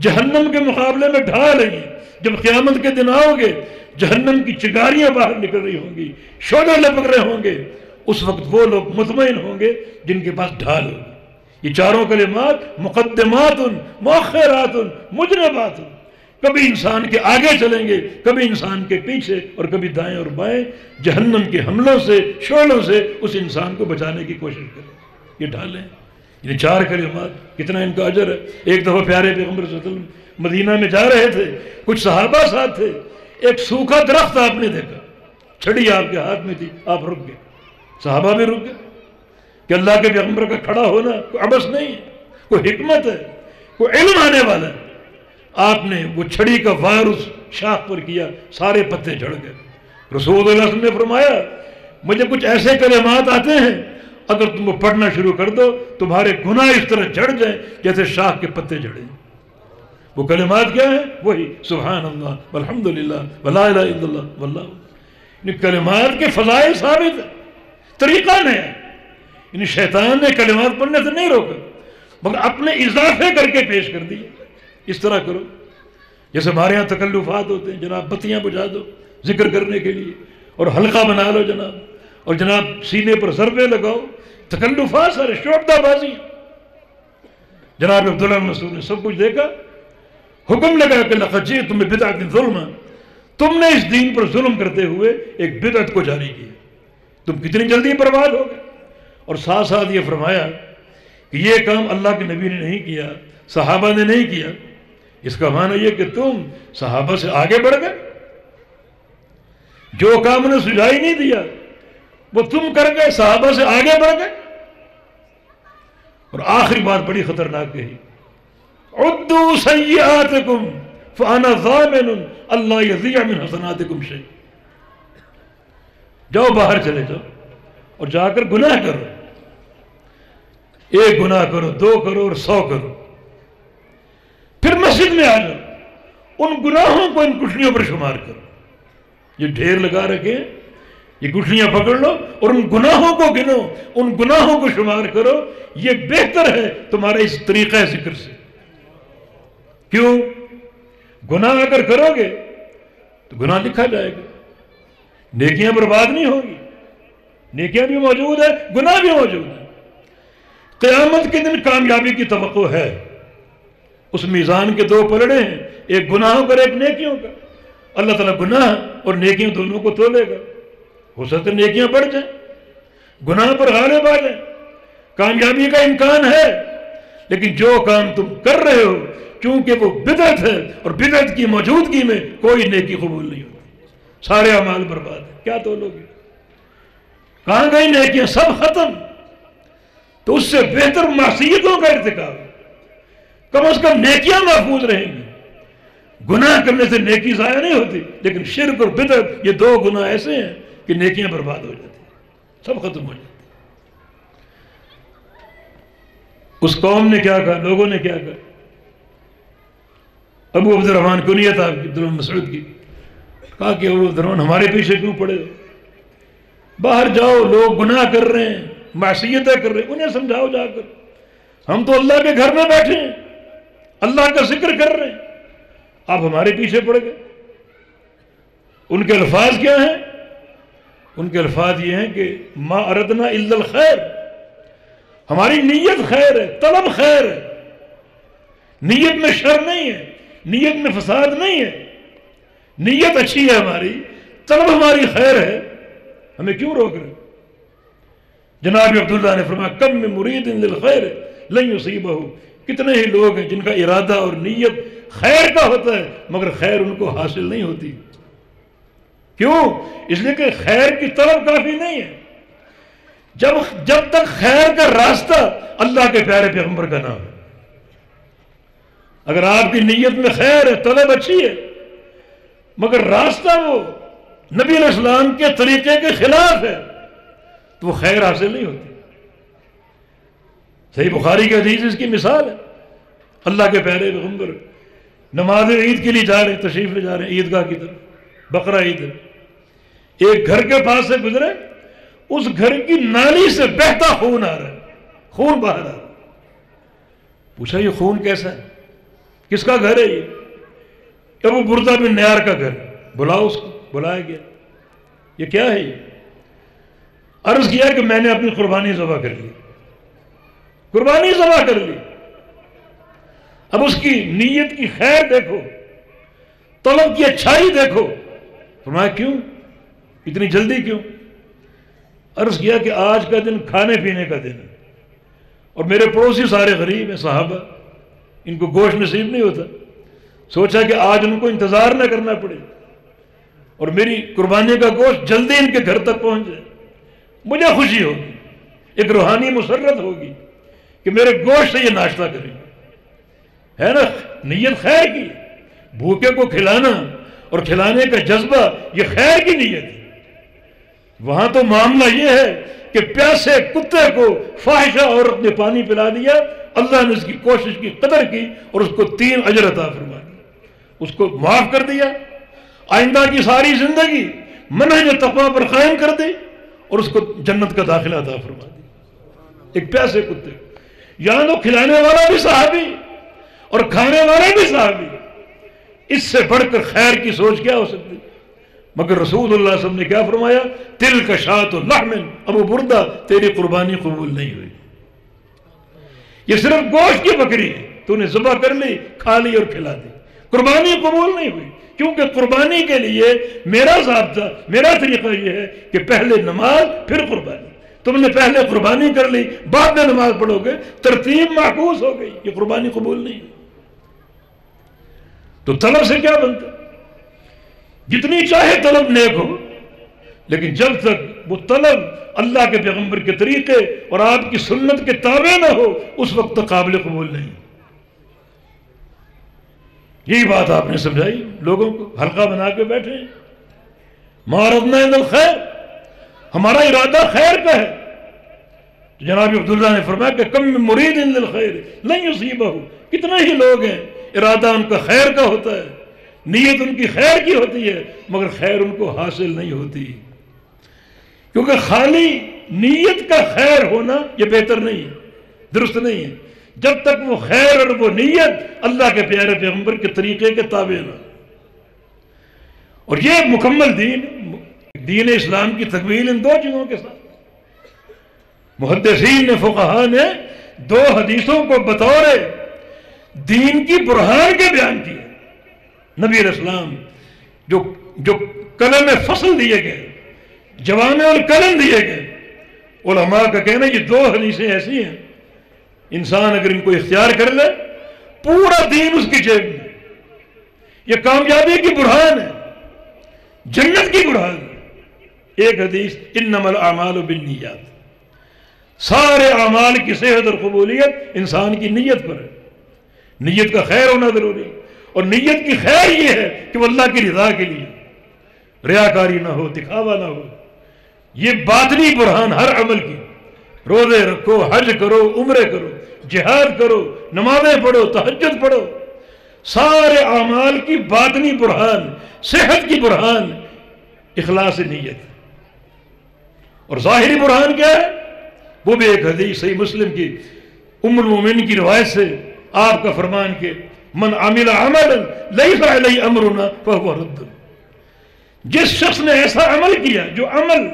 جہنم کے مقابلے میں ڈھال ہے جب قیامت کے دن آؤ گے، جہنم کی چگاریاں باہر نکل رہی ہوں گی شعلے لپک رہے ہوں گے۔ اس وقت وہ لوگ مطمئن ہوں گے جن کے پاس ڈھال ہوگی۔ یہ چاروں کلمات مقدمات، مؤخرات، مجربات۔ کبھی انسان کے آگے چلیں گے، کبھی انسان کے پیچھے اور کبھی دائیں اور بائیں۔ جہنم کے حملوں سے شعلوں سے اس انسان کو بچانے کی کوشش کریں۔ یہ ڈھالیں یہ چار کلمات، کتنا ان کا اجر ہے۔ ایک دفعہ پیارے پیغمبر صلی اللہ علیہ وسلم مدینہ میں جا رہے تھے، کچھ صحابہ ساتھ تھے۔ ایک سوکھا درخت آپ نے دیکھا، چھڑی آپ کے ہاتھ میں تھی، آپ رک گئے۔ صحابہ بھی رک گئے۔ کہ اللہ کے پیغمبر کا کھڑا ہونا کوئی عبس نہیں ہے، کوئی حکمت ہے، کوئی علم آنے والا ہے۔ آپ نے وہ چھڑی کا وائر اس شاخ پر کیا، سارے پتے جھڑ گئے۔ رسول اللہ علیہ وسلم نے فرمایا، مجھے کچھ ایسے کلمات آتے ہیں، اگر تم وہ پڑھنا شروع کر دو، تمہارے گناہ اس طرح جھڑ جائیں جیسے شاخ کے پتے جھڑے۔ وہ کلمات کیا ہیں؟ وہی سبحان اللہ الحمد للہ ولا الہ الا اللہ، واللہ۔ یعنی کلمات کے فضائل ثابت ہے طریقہ نہیں ہے۔ یعنی شیطان نے کلمات پڑھنے سے نہیں روکا، مگر اپنے اضافے کر کے پیش کر دی اس طرح کرو۔ جیسے ہمارے یہاں تکلفات ہوتے ہیں، جناب بتیاں بجھا دو ذکر کرنے کے لیے، اور حلقہ بنا لو جناب، اور جناب سینے پر ضربے لگاؤ، تکلفات سارے شعبدہ بازی جناب عبداللہ مسعود نے سب کچھ دیکھا، حکم لگا کہ لقجی تمہیں بدعت ظلم تم نے اس دین پر ظلم کرتے ہوئے ایک بدعت کو جاری کیا۔ تم کتنی جلدی برباد ہو گئے۔ اور ساتھ ساتھ یہ فرمایا کہ یہ کام اللہ کے نبی نے نہیں کیا، صحابہ نے نہیں کیا اس کا معنی یہ کہ تم صحابہ سے آگے بڑھ گئے۔ جو کام نے سجائی نہیں دیا، وہ تم کر گئے، صحابہ سے آگے بڑھ گئے۔ اور آخری بات بڑی خطرناک کہی، عدو سیئاتکم فانا ضامن اللہ یزیع من حسناتکم شیء جاؤ باہر چلے جاؤ اور جا کر گناہ کرو۔ ایک گناہ کرو، دو کرو اور سو کرو۔ پھر مسجد میں آ جاؤ۔ ان گناہوں کو ان کٹلیوں پر شمار کرو۔ یہ ڈھیر لگا رکھے، یہ گٹھلیاں پکڑ لو اور ان گناہوں کو گنو، ان گناہوں کو شمار کرو۔ یہ بہتر ہے تمہارے اس طریقہ ذکر سے۔ کیوں؟ گناہ اگر کرو گے تو گناہ لکھا جائے گا۔ نیکیاں برباد نہیں ہوگی نیکیاں بھی موجود ہے گناہ بھی موجود ہے قیامت کے دن کامیابی کی توقع ہے۔ اس میزان کے دو پلڑے ہیں، ایک گناہوں کا ایک نیکیوں کا اللہ تعالیٰ گناہ اور نیکیوں دونوں کو تولے گا۔ ہو سکتا نیکیاں بڑھ جائیں گناہ پر غالب آ جائیں۔ کامیابی کا امکان ہے، لیکن جو کام تم کر رہے ہو، چونکہ وہ بدعت ہے اور بدعت کی موجودگی میں کوئی نیکی قبول نہیں ہوتی۔ سارے اعمال برباد ہیں۔ کیا تو لوگ کہاں گئی نیکیاں؟ سب ختم۔ تو اس سے بہتر معصیتوں کا ارتکاب۔ کم از کم نیکیاں محفوظ رہیں گی۔ گناہ کرنے سے نیکی ضائع نہیں ہوتی، لیکن شرک اور بدعت، یہ دو گناہ ایسے ہیں کہ نیکیاں برباد ہو جاتی ہیں، سب ختم ہو جاتی اس قوم نے کیا کہا؟ لوگوں نے کیا کہا؟ ابو عبد الرحمان کو نہیں تھا عبدالرحمان مسعود کی۔ کہا کہ ابو عبد الرحمان ہمارے پیچھے کیوں پڑے باہر جاؤ، لوگ گناہ کر رہے ہیں، معصیتیں کر رہے ہیں، انہیں سمجھاؤ جا کر۔ ہم تو اللہ کے گھر میں بیٹھے ہیں۔ اللہ کا ذکر کر رہے ہیں۔ آپ ہمارے پیچھے پڑ گئے۔ ان کے الفاظ کیا ہیں؟ ان کے الفاظ یہ ہیں کہ ما اردنا الا الخیر۔ ہماری نیت خیر ہے، طلب خیر ہے۔ نیت میں شر نہیں ہے، نیت میں فساد نہیں ہے۔ نیت اچھی ہے ہماری، طلب ہماری خیر ہے۔ ہمیں کیوں روک رہے جناب عبداللہ نے فرمایا، کم میں مرید ان للخیر، لن یصیبہ کتنے ہی لوگ ہیں جن کا ارادہ اور نیت خیر کا ہوتا ہے، مگر خیر ان کو حاصل نہیں ہوتی۔ کیوں؟ اس لیے کہ خیر کی طرف کافی نہیں ہے۔ جب جب تک خیر کا راستہ اللہ کے پیارے پیغمبر کا نام ہے اگر آپ کی نیت میں خیر ہے، طلب اچھی ہے، مگر راستہ وہ نبی علیہ السلام کے طریقے کے خلاف ہے، تو وہ خیر حاصل نہیں ہوتی۔ صحیح بخاری کے حدیث اس کی مثال ہے۔ اللہ کے پیارے پیغمبر، نماز عید کے لیے جا رہے تشریف لے جا رہے ہیں، عیدگاہ کی طرف، بقرہ عید۔ ایک گھر کے پاس سے گزرے، اس گھر کی نالی سے بہتا خون آ رہا ہے، خون باہر آ رہا پوچھا، یہ خون کیسا ہے؟ کس کا گھر ہے یہ؟ وہ بردہ بن نیار کا گھر۔ بلاؤ اس کو، بلایا گیا۔ یہ کیا ہے یہ؟ عرض کیا کہ میں نے اپنی قربانی ذبح کر لی۔ قربانی ذبح کر لی۔ اب اس کی نیت کی خیر دیکھو، طلب کی اچھائی دیکھو۔ فرمایا، کیوں؟ اتنی جلدی کیوں؟ عرض کیا کہ آج کا دن کھانے پینے کا دن ہے۔ اور میرے پڑوسی سارے غریب ہیں، صحابہ، ان کو گوشت نصیب نہیں ہوتا۔ سوچا کہ آج ان کو انتظار نہ کرنا پڑے۔ اور میری قربانی کا گوشت جلدی ان کے گھر تک پہنچ جائے۔ مجھے خوشی ہوگی، ایک روحانی مسرت ہوگی۔ کہ میرے گوشت سے یہ ناشتہ کریں۔ ہے نا؟ نیت خیر کی۔ بھوکے کو کھلانا اور کھلانے کا جذبہ، یہ خیر کی نیت ہے۔ وہاں تو معاملہ یہ ہے کہ پیاسے کتے کو فاحشہ عورت نے پانی پلا دیا۔ اللہ نے اس کی کوشش کی، قدر کی اور اس کو تین اجر عطا فرما دیا اس کو معاف کر دیا۔ آئندہ کی ساری زندگی منہج تقوی پر قائم کر دے اور اس کو جنت کا داخلہ عطا فرما دی ایک پیاسے کتے کو۔ یہاں تو کھلانے والا بھی صحابی اور کھانے والا بھی صحابی اس سے بڑھ کر خیر کی سوچ کیا ہو سکتی؟ مگر رسول اللہ صلی اللہ علیہ وسلم نے کیا فرمایا؟ تل کا شاط و لحمن ابو بردہ تیری قربانی قبول نہیں ہوئی۔ یہ صرف گوشت کی بکری ہے۔ تو نے ذبح کر لی، کھا لی اور کھلا دی۔ قربانی قبول نہیں ہوئی۔ کیونکہ قربانی کے لیے میرا ضابطہ، میرا طریقہ یہ ہے کہ پہلے نماز، پھر قربانی۔ تم نے پہلے قربانی کر لی، بعد میں نماز پڑھو گے، ترتیب معکوس ہو گئی، یہ قربانی قبول نہیں تو طلب سے کیا بنتا؟ جتنی چاہے طلب نیک ہو، لیکن جب تک وہ طلب اللہ کے پیغمبر کے طریقے اور آپ کی سنت کے تابع نہ ہو، اس وقت تک قابل قبول نہیں۔ یہی بات آپ نے سمجھائی لوگوں کو ہلکا بنا کے بیٹھے مہارت خیر۔ ہمارا ارادہ خیر کا ہے۔ جناب عبداللہ نے فرمایا کہ کم مرید خیر نہیں اسی بہو کتنے ہی لوگ ہیں، ارادہ ان کا خیر کا ہوتا ہے، نیت ان کی خیر کی ہوتی ہے، مگر خیر ان کو حاصل نہیں ہوتی۔ کیونکہ خالی نیت کا خیر ہونا یہ بہتر نہیں ہے درست نہیں ہے۔ جب تک وہ خیر اور وہ نیت اللہ کے پیارے پیغمبر کے طریقے کے تابع نہ اور یہ مکمل دین دین اسلام کی تکمیل ان دو چیزوں کے ساتھ۔ محدثین نے فقہا نے دو حدیثوں کو بطور دین کی برہان کے بیان کیے۔ نبی علیہ السلام جو جو قلم فصل دیے گئے جوان اور قلم دیے گئے۔ علماء کا کہنا یہ دو حدیثیں ایسی ہیں۔ انسان اگر ان کو اختیار کر لے، پورا دین اس کی جیب میں۔ یہ کامیابی کی برہان ہے، جنت کی برہان ہے۔ ایک حدیث، انما الاعمال بالنیات۔ سارے اعمال کی صحت اور قبولیت انسان کی نیت پر ہے۔ نیت کا خیر ہونا ضروری ہے۔ اور نیت کی خیر یہ ہے کہ وہ اللہ کی رضا کے لیے ریاکاری نہ ہو، دکھاوا نہ ہو۔ یہ باطنی برہان ہر عمل کی۔ روزے رکھو، حج کرو، عمرے کرو، جہاد کرو، نمازیں پڑھو تحجد پڑھو۔ سارے اعمال کی باطنی برہان، صحت کی برہان، اخلاص نیت۔ اور ظاہری برہان کیا ہے؟ وہ بھی ایک حدیث صحیح مسلم کی، ام المومن کی روایت سے آپ کا فرمان کے من عمل عمل لیس علی امرنا فهو رد۔ جس شخص نے ایسا عمل کیا جو عمل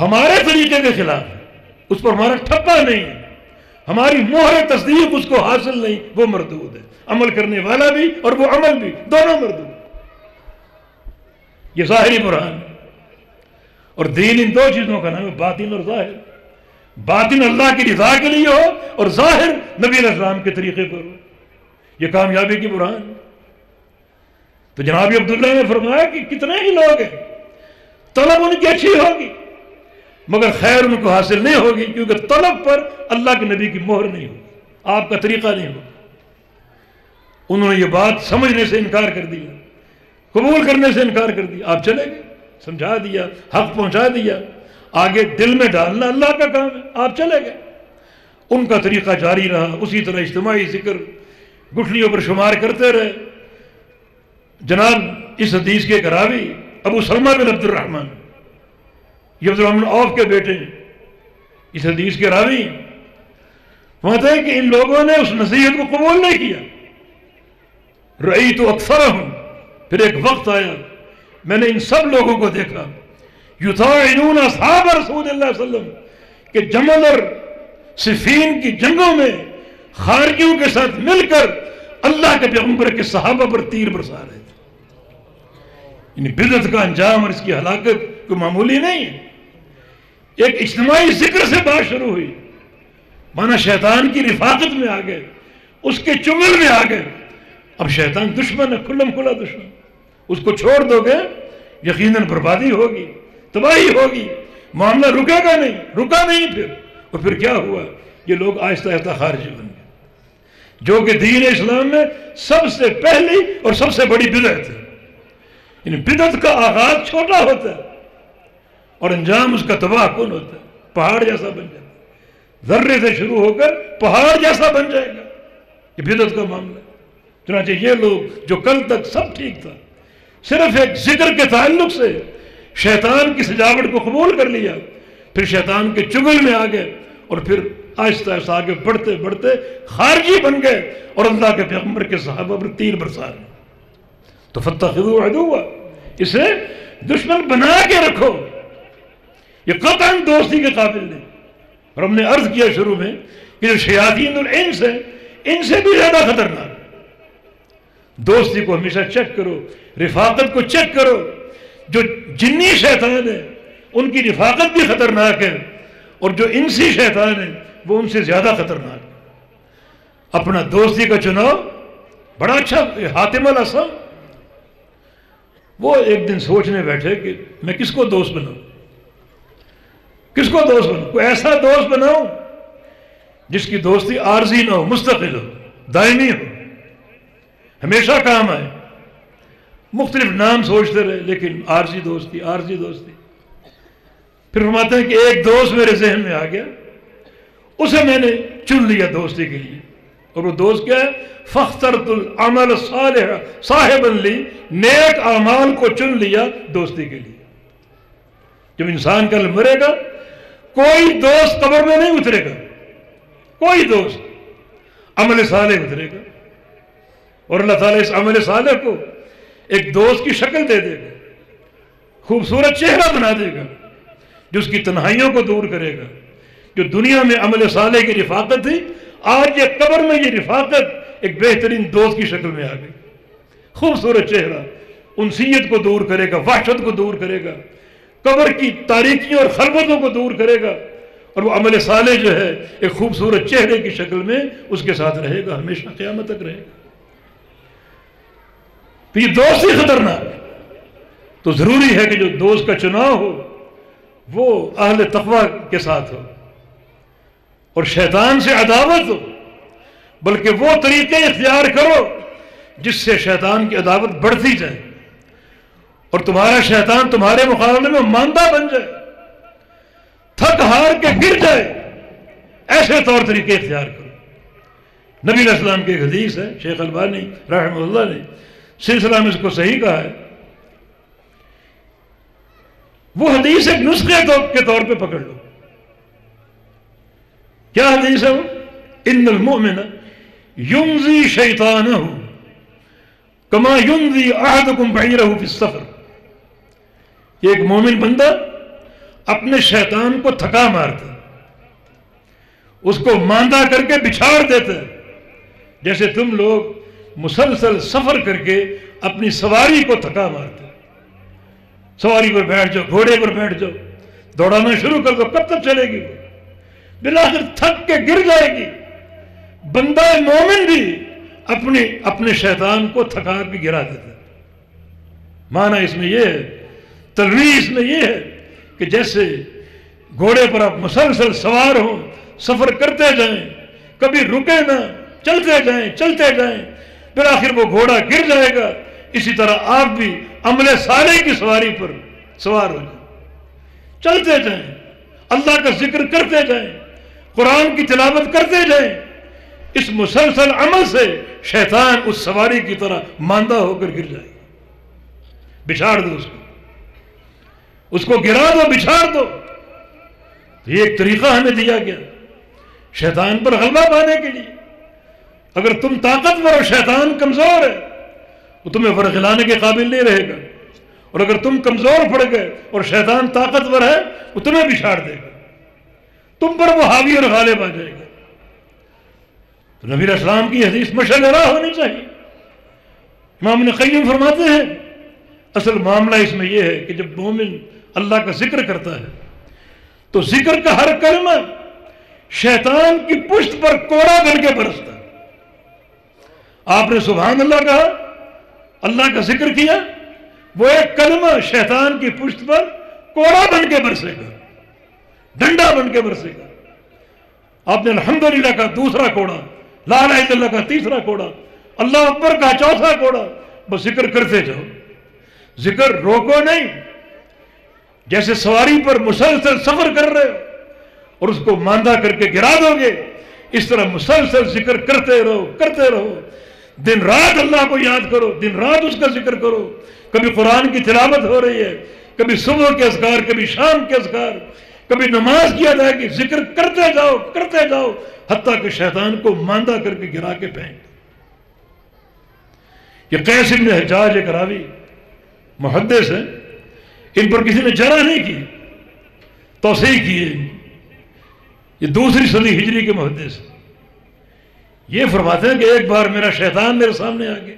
ہمارے طریقے کے خلاف ہے، اس پر ہمارا ٹھپا نہیں ہے، ہماری مہر تصدیق اس کو حاصل نہیں، وہ مردود ہے۔ عمل کرنے والا بھی اور وہ عمل بھی، دونوں مردود۔ یہ ظاہری برہان۔ ہے اور دین ان دو چیزوں کا نام ہے باطن اور ظاہر۔ باطن اللہ کی رضا کے لیے ہو اور ظاہر نبی علیہ السلام کے طریقے پر ہو۔ یہ کامیابی کی برہان۔ تو جناب عبداللہ نے فرمایا کہ کتنے ہی لوگ ہیں، طلب ان کی اچھی ہوگی، مگر خیر ان کو حاصل نہیں ہوگی کیونکہ طلب پر اللہ کے نبی کی مہر نہیں ہوگی، آپ کا طریقہ نہیں ہوگا۔ انہوں نے یہ بات سمجھنے سے انکار کر دیا، قبول کرنے سے انکار کر دیا۔ آپ چلے گئے۔ سمجھا دیا، حق پہنچا دیا۔ آگے دل میں ڈالنا اللہ کا کام ہے، آپ چلے گئے۔ ان کا طریقہ جاری رہا۔ اسی طرح اجتماعی ذکر گٹھلیوں پر شمار کرتے رہے۔ جناب، اس حدیث کے کراوی ابو سلمہ بن عبد الرحمن یہ عبد الرحمن عوف کے بیٹے اس حدیث کے راوی، وہاں ہیں کہ ان لوگوں نے اس نصیحت کو قبول نہیں کیا۔ رئی تو اکثر ہوں پھر ایک وقت آیا۔ میں نے ان سب لوگوں کو دیکھا۔ یوتھاعینون اصحاب رسول اللہ علیہ وسلم کہ جمل اور صفین کی جنگوں میں خارجیوں کے ساتھ مل کر اللہ کے پیغمبر کے صحابہ پر تیر برسا رہے تھے۔ یعنی بدت کا انجام اور اس کی ہلاکت کوئی معمولی نہیں ہے۔ ایک اجتماعی ذکر سے بات شروع ہوئی۔ مانا شیطان کی رفاقت میں آ گئے اس کے چنگل میں آ گئے اب شیطان دشمن ہے، کھلم کھلا دشمن۔ اس کو چھوڑ دو گے، یقیناً بربادی ہوگی، تباہی ہوگی، معاملہ رکے گا نہیں، رکا نہیں پھر۔ اور پھر کیا ہوا؟ یہ لوگ آہستہ آہستہ خارجی بن گئے۔ جو کہ دین اسلام میں سب سے پہلی اور سب سے بڑی بدعت ہے۔ یعنی بدعت کا آغاز چھوٹا ہوتا ہے اور انجام اس کا تباہ کن ہوتا ہے، پہاڑ جیسا بن جاتا ہے۔ ذرے سے شروع ہو کر پہاڑ جیسا بن جائے گا۔ یہ بدعت کا معاملہ ہے۔ چنانچہ یہ لوگ جو کل تک سب ٹھیک تھا صرف ایک ذکر کے تعلق سے شیطان کی سجاوٹ کو قبول کر لیا، پھر شیطان کے چگل میں آ گئے اور پھر آہستہ آہستہ آگے بڑھتے بڑھتے خارجی بن گئے اور اللہ کے پیغمبر کے صحابہ پر تیر برسا رہے تو فتح ہوا اسے دشمن بنا کے رکھو۔ یہ قطعا دوستی کے قابل نہیں۔ اور ہم نے عرض کیا شروع میں کہ جو شیاطین الانس ہیں، ان سے بھی زیادہ خطرناک۔ دوستی کو ہمیشہ چیک کرو، رفاقت کو چیک کرو۔ جو جنی شیطان ہے، ان کی رفاقت بھی خطرناک ہے۔ اور جو انسی شیطان ہے، وہ ان سے زیادہ خطرناک ہے۔ اپنا دوستی کا چناؤ، بڑا اچھا حاتم الاسم وہ ایک دن سوچنے بیٹھے کہ میں کس کو دوست بناؤں؟ کس کو دوست بناؤں؟ کوئی ایسا دوست بناؤں جس کی دوستی عارضی نہ ہو، مستقل ہو، دائمی ہو۔ ہمیشہ کام آئے۔ مختلف نام سوچتے رہے، لیکن عارضی دوستی عارضی دوستی۔ پھر فرماتے ہیں کہ ایک دوست میرے ذہن میں آ گیا۔ اسے میں نے چن لیا دوستی کے لیے۔ اور وہ دوست کیا ہے؟ فخترت العمل صالح صاحب لی، نیک اعمال کو چن لیا دوستی کے لیے۔ جب انسان کل مرے گا، کوئی دوست قبر میں نہیں اترے گا۔ کوئی دوست عمل صالح اترے گا۔ اور اللہ تعالیٰ اس عمل صالح کو ایک دوست کی شکل دے دے گا، خوبصورت چہرہ بنا دے گا، جو اس کی تنہائیوں کو دور کرے گا، جو دنیا میں عمل صالح کی رفاقت تھی آج یہ قبر میں یہ رفاقت ایک بہترین دوست کی شکل میں آ گئی۔ خوبصورت چہرہ، انسیت کو دور کرے گا، وحشت کو دور کرے گا، قبر کی تاریخیوں اور خلبتوں کو دور کرے گا، اور وہ عمل صالح جو ہے، ایک خوبصورت چہرے کی شکل میں اس کے ساتھ رہے گا، ہمیشہ قیامت تک رہے گا۔ تو یہ دوست ہی خطرناک تو ضروری ہے کہ جو دوست کا چناؤ ہو، وہ اہل تقوی کے ساتھ ہو۔ اور شیطان سے عداوت ہو، بلکہ وہ طریقے اختیار کرو جس سے شیطان کی عداوت بڑھتی جائے۔ اور تمہارا شیطان تمہارے مقابلے میں ماندہ بن جائے، تھک ہار کے گر جائے، ایسے طور طریقے اختیار کرو۔ نبی علیہ السلام کی ایک حدیث ہے، شیخ البانی رحمہ اللہ نے سلسلہ میں اس کو صحیح کہا ہے۔ وہ حدیث ایک نسخے کے طور پہ پکڑ لو۔ کیا حدیث ہے وہ؟ ان المؤمن یمزی شیطان کما یمزی احدکم بعیرہ فی السفر۔ ایک مومن بندہ اپنے شیطان کو تھکا مارتا اس کو ماندہ کر کے بچھاڑ دیتا جیسے تم لوگ مسلسل سفر کر کے اپنی سواری کو تھکا مارتے سواری پر بیٹھ جاؤ، گھوڑے پر بیٹھ جاؤ۔ دوڑانا شروع کر دو، کب تک چلے گی؟ بلاخر تھک کے گر جائے گی۔ بندہ مومن بھی اپنے اپنے شیطان کو تھکا کے گرا دیتا ہے۔ معنی اس میں یہ ہے تلوی اس میں یہ ہے کہ جیسے گھوڑے پر آپ مسلسل سوار ہوں، سفر کرتے جائیں، کبھی رکے نہ، چلتے جائیں چلتے جائیں پھر آخر وہ گھوڑا گر جائے گا۔ اسی طرح آپ بھی عمل سارے کی سواری پر سوار ہو جائیں۔ چلتے جائیں۔ اللہ کا ذکر کرتے جائیں۔ قرآن کی تلاوت کرتے جائیں۔ اس مسلسل عمل سے شیطان اس سواری کی طرح ماندہ ہو کر گر جائے۔ گا بچھاڑ دو اس کو۔ اس کو گرا دو، بچھاڑ دو۔ یہ ایک طریقہ ہمیں دیا گیا۔ شیطان پر غلبہ پانے کے لیے۔ اگر تم طاقتور اور شیطان کمزور ہے وہ تمہیں ورغلانے کے قابل نہیں رہے گا۔ اور اگر تم کمزور پڑ گئے اور شیطان طاقتور ہے، وہ تمہیں بھی دے گا۔ تم پر وہ حاوی اور غالب آ جائے گا۔ تو نبی اسلام کی حدیث مشل راہ ہونی چاہیے۔ امام نے قیم فرماتے ہیں، اصل معاملہ اس میں یہ ہے کہ جب مومن اللہ کا ذکر کرتا ہے، تو ذکر کا ہر کلمہ شیطان کی پشت پر کوڑا بن کے برستا ہے۔ آپ نے سبحان اللہ کہا، اللہ کا ذکر کیا، وہ ایک کلمہ شیطان کی پشت پر کوڑا بن کے برسے گا، ڈنڈا بن کے برسے گا۔ آپ نے الحمدللہ کا دوسرا کوڑا، لا الہ الا اللہ کا تیسرا کوڑا، اللہ اکبر کا چوتھا کوڑا، بس ذکر کرتے جاؤ۔ ذکر روکو نہیں، جیسے سواری پر مسلسل سفر کر رہے ہو اور اس کو ماندہ کر کے گرا دو گے، اس طرح مسلسل ذکر کرتے رہو کرتے رہو۔ دن رات اللہ کو یاد کرو، دن رات اس کا ذکر کرو۔ کبھی قرآن کی تلاوت ہو رہی ہے، کبھی صبح کے اذکار، کبھی شام کے اذکار۔ کبھی نماز کیا جائے گی ذکر کرتے جاؤ کرتے جاؤ۔ حتیٰ کہ شیطان کو ماندہ کر کے گرا کے پھینک یہ قیس ابن حجاج ایک راوی، محدث ہے ان پر کسی نے جرا نہیں کی توسیع کی یہ دوسری صدی ہجری کے محدث یہ فرماتے ہیں کہ ایک بار میرا شیطان میرے سامنے آ گیا۔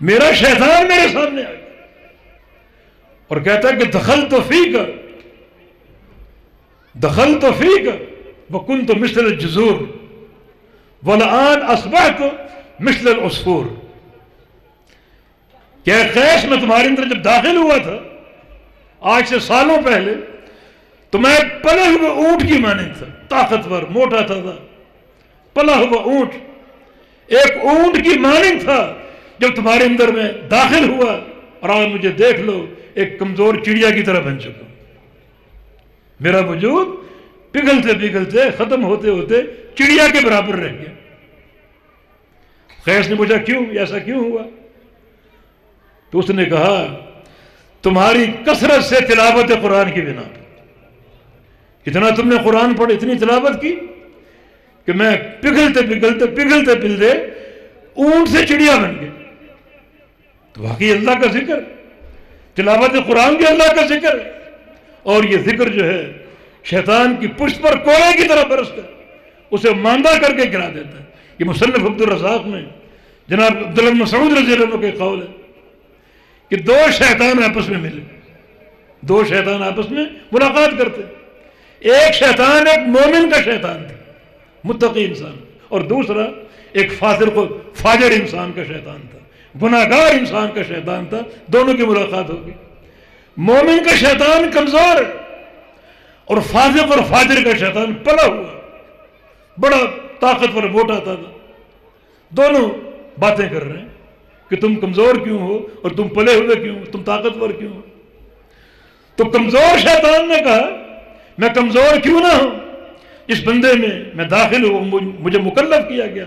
میرا شیطان میرے سامنے آ گیا۔ اور کہتا ہے کہ دخل تو فی کر دخل تو فی کر وکن تو مثل جزور ولآن اصبحت مثل العصفور۔ کیا خیش میں تمہارے اندر جب داخل ہوا تھا، آج سے سالوں پہلے، تو میں پلے ہوئے اونٹ کی مانند تھا، طاقتور، موٹا تھا تھا پلا ہوا اونٹ۔ ایک اونٹ کی مانند تھا جب تمہارے اندر میں داخل ہوا اور آج مجھے دیکھ لو، ایک کمزور چڑیا کی طرح بن چکا۔ میرا وجود پگھلتے پگھلتے ختم ہوتے ہوتے چڑیا کے برابر رہ گیا۔ خیس نے پوچھا، کیوں؟ ایسا کیوں ہوا؟ تو اس نے کہا، تمہاری کثرت سے تلاوت قرآن کی بنا پر۔ اتنا تم نے قرآن پڑھ اتنی تلاوت کی کہ میں پگھلتے پگھلتے پگھلتے پگھلتے اونٹ سے چڑیا بن گیا تو واقعی اللہ کا ذکر، تلاوت قرآن بھی اللہ کا ذکر ہے۔ اور یہ ذکر جو ہے، شیطان کی پشت پر کوڑے کی طرح برستا ہے۔ اسے ماندہ کر کے گرا دیتا ہے۔ یہ مصنف عبد الرزاق میں، جناب عبداللہ مسعود رضی اللہ عنہ کے قول ہے کہ دو شیطان آپس میں ملے۔ دو شیطان آپس میں ملاقات کرتے۔ ایک شیطان ایک مومن کا شیطان تھا۔ متقی انسان۔ اور دوسرا، ایک فاضر کو فاجر انسان کا شیطان تھا۔ گناہ گار انسان کا شیطان تھا۔ دونوں کی ملاقات ہوگی۔ مومن کا شیطان کمزور اور فاضق اور فاجر کا شیطان پلا ہوا۔ بڑا طاقتور موٹا تھا۔ دونوں باتیں کر رہے ہیں کہ تم کمزور کیوں ہو اور تم پلے ہوئے کیوں تم طاقتور کیوں ہو؟ تو کمزور شیطان نے کہا، میں کمزور کیوں نہ ہوں؟ اس بندے میں میں داخل ہوں مجھے مکلف کیا گیا،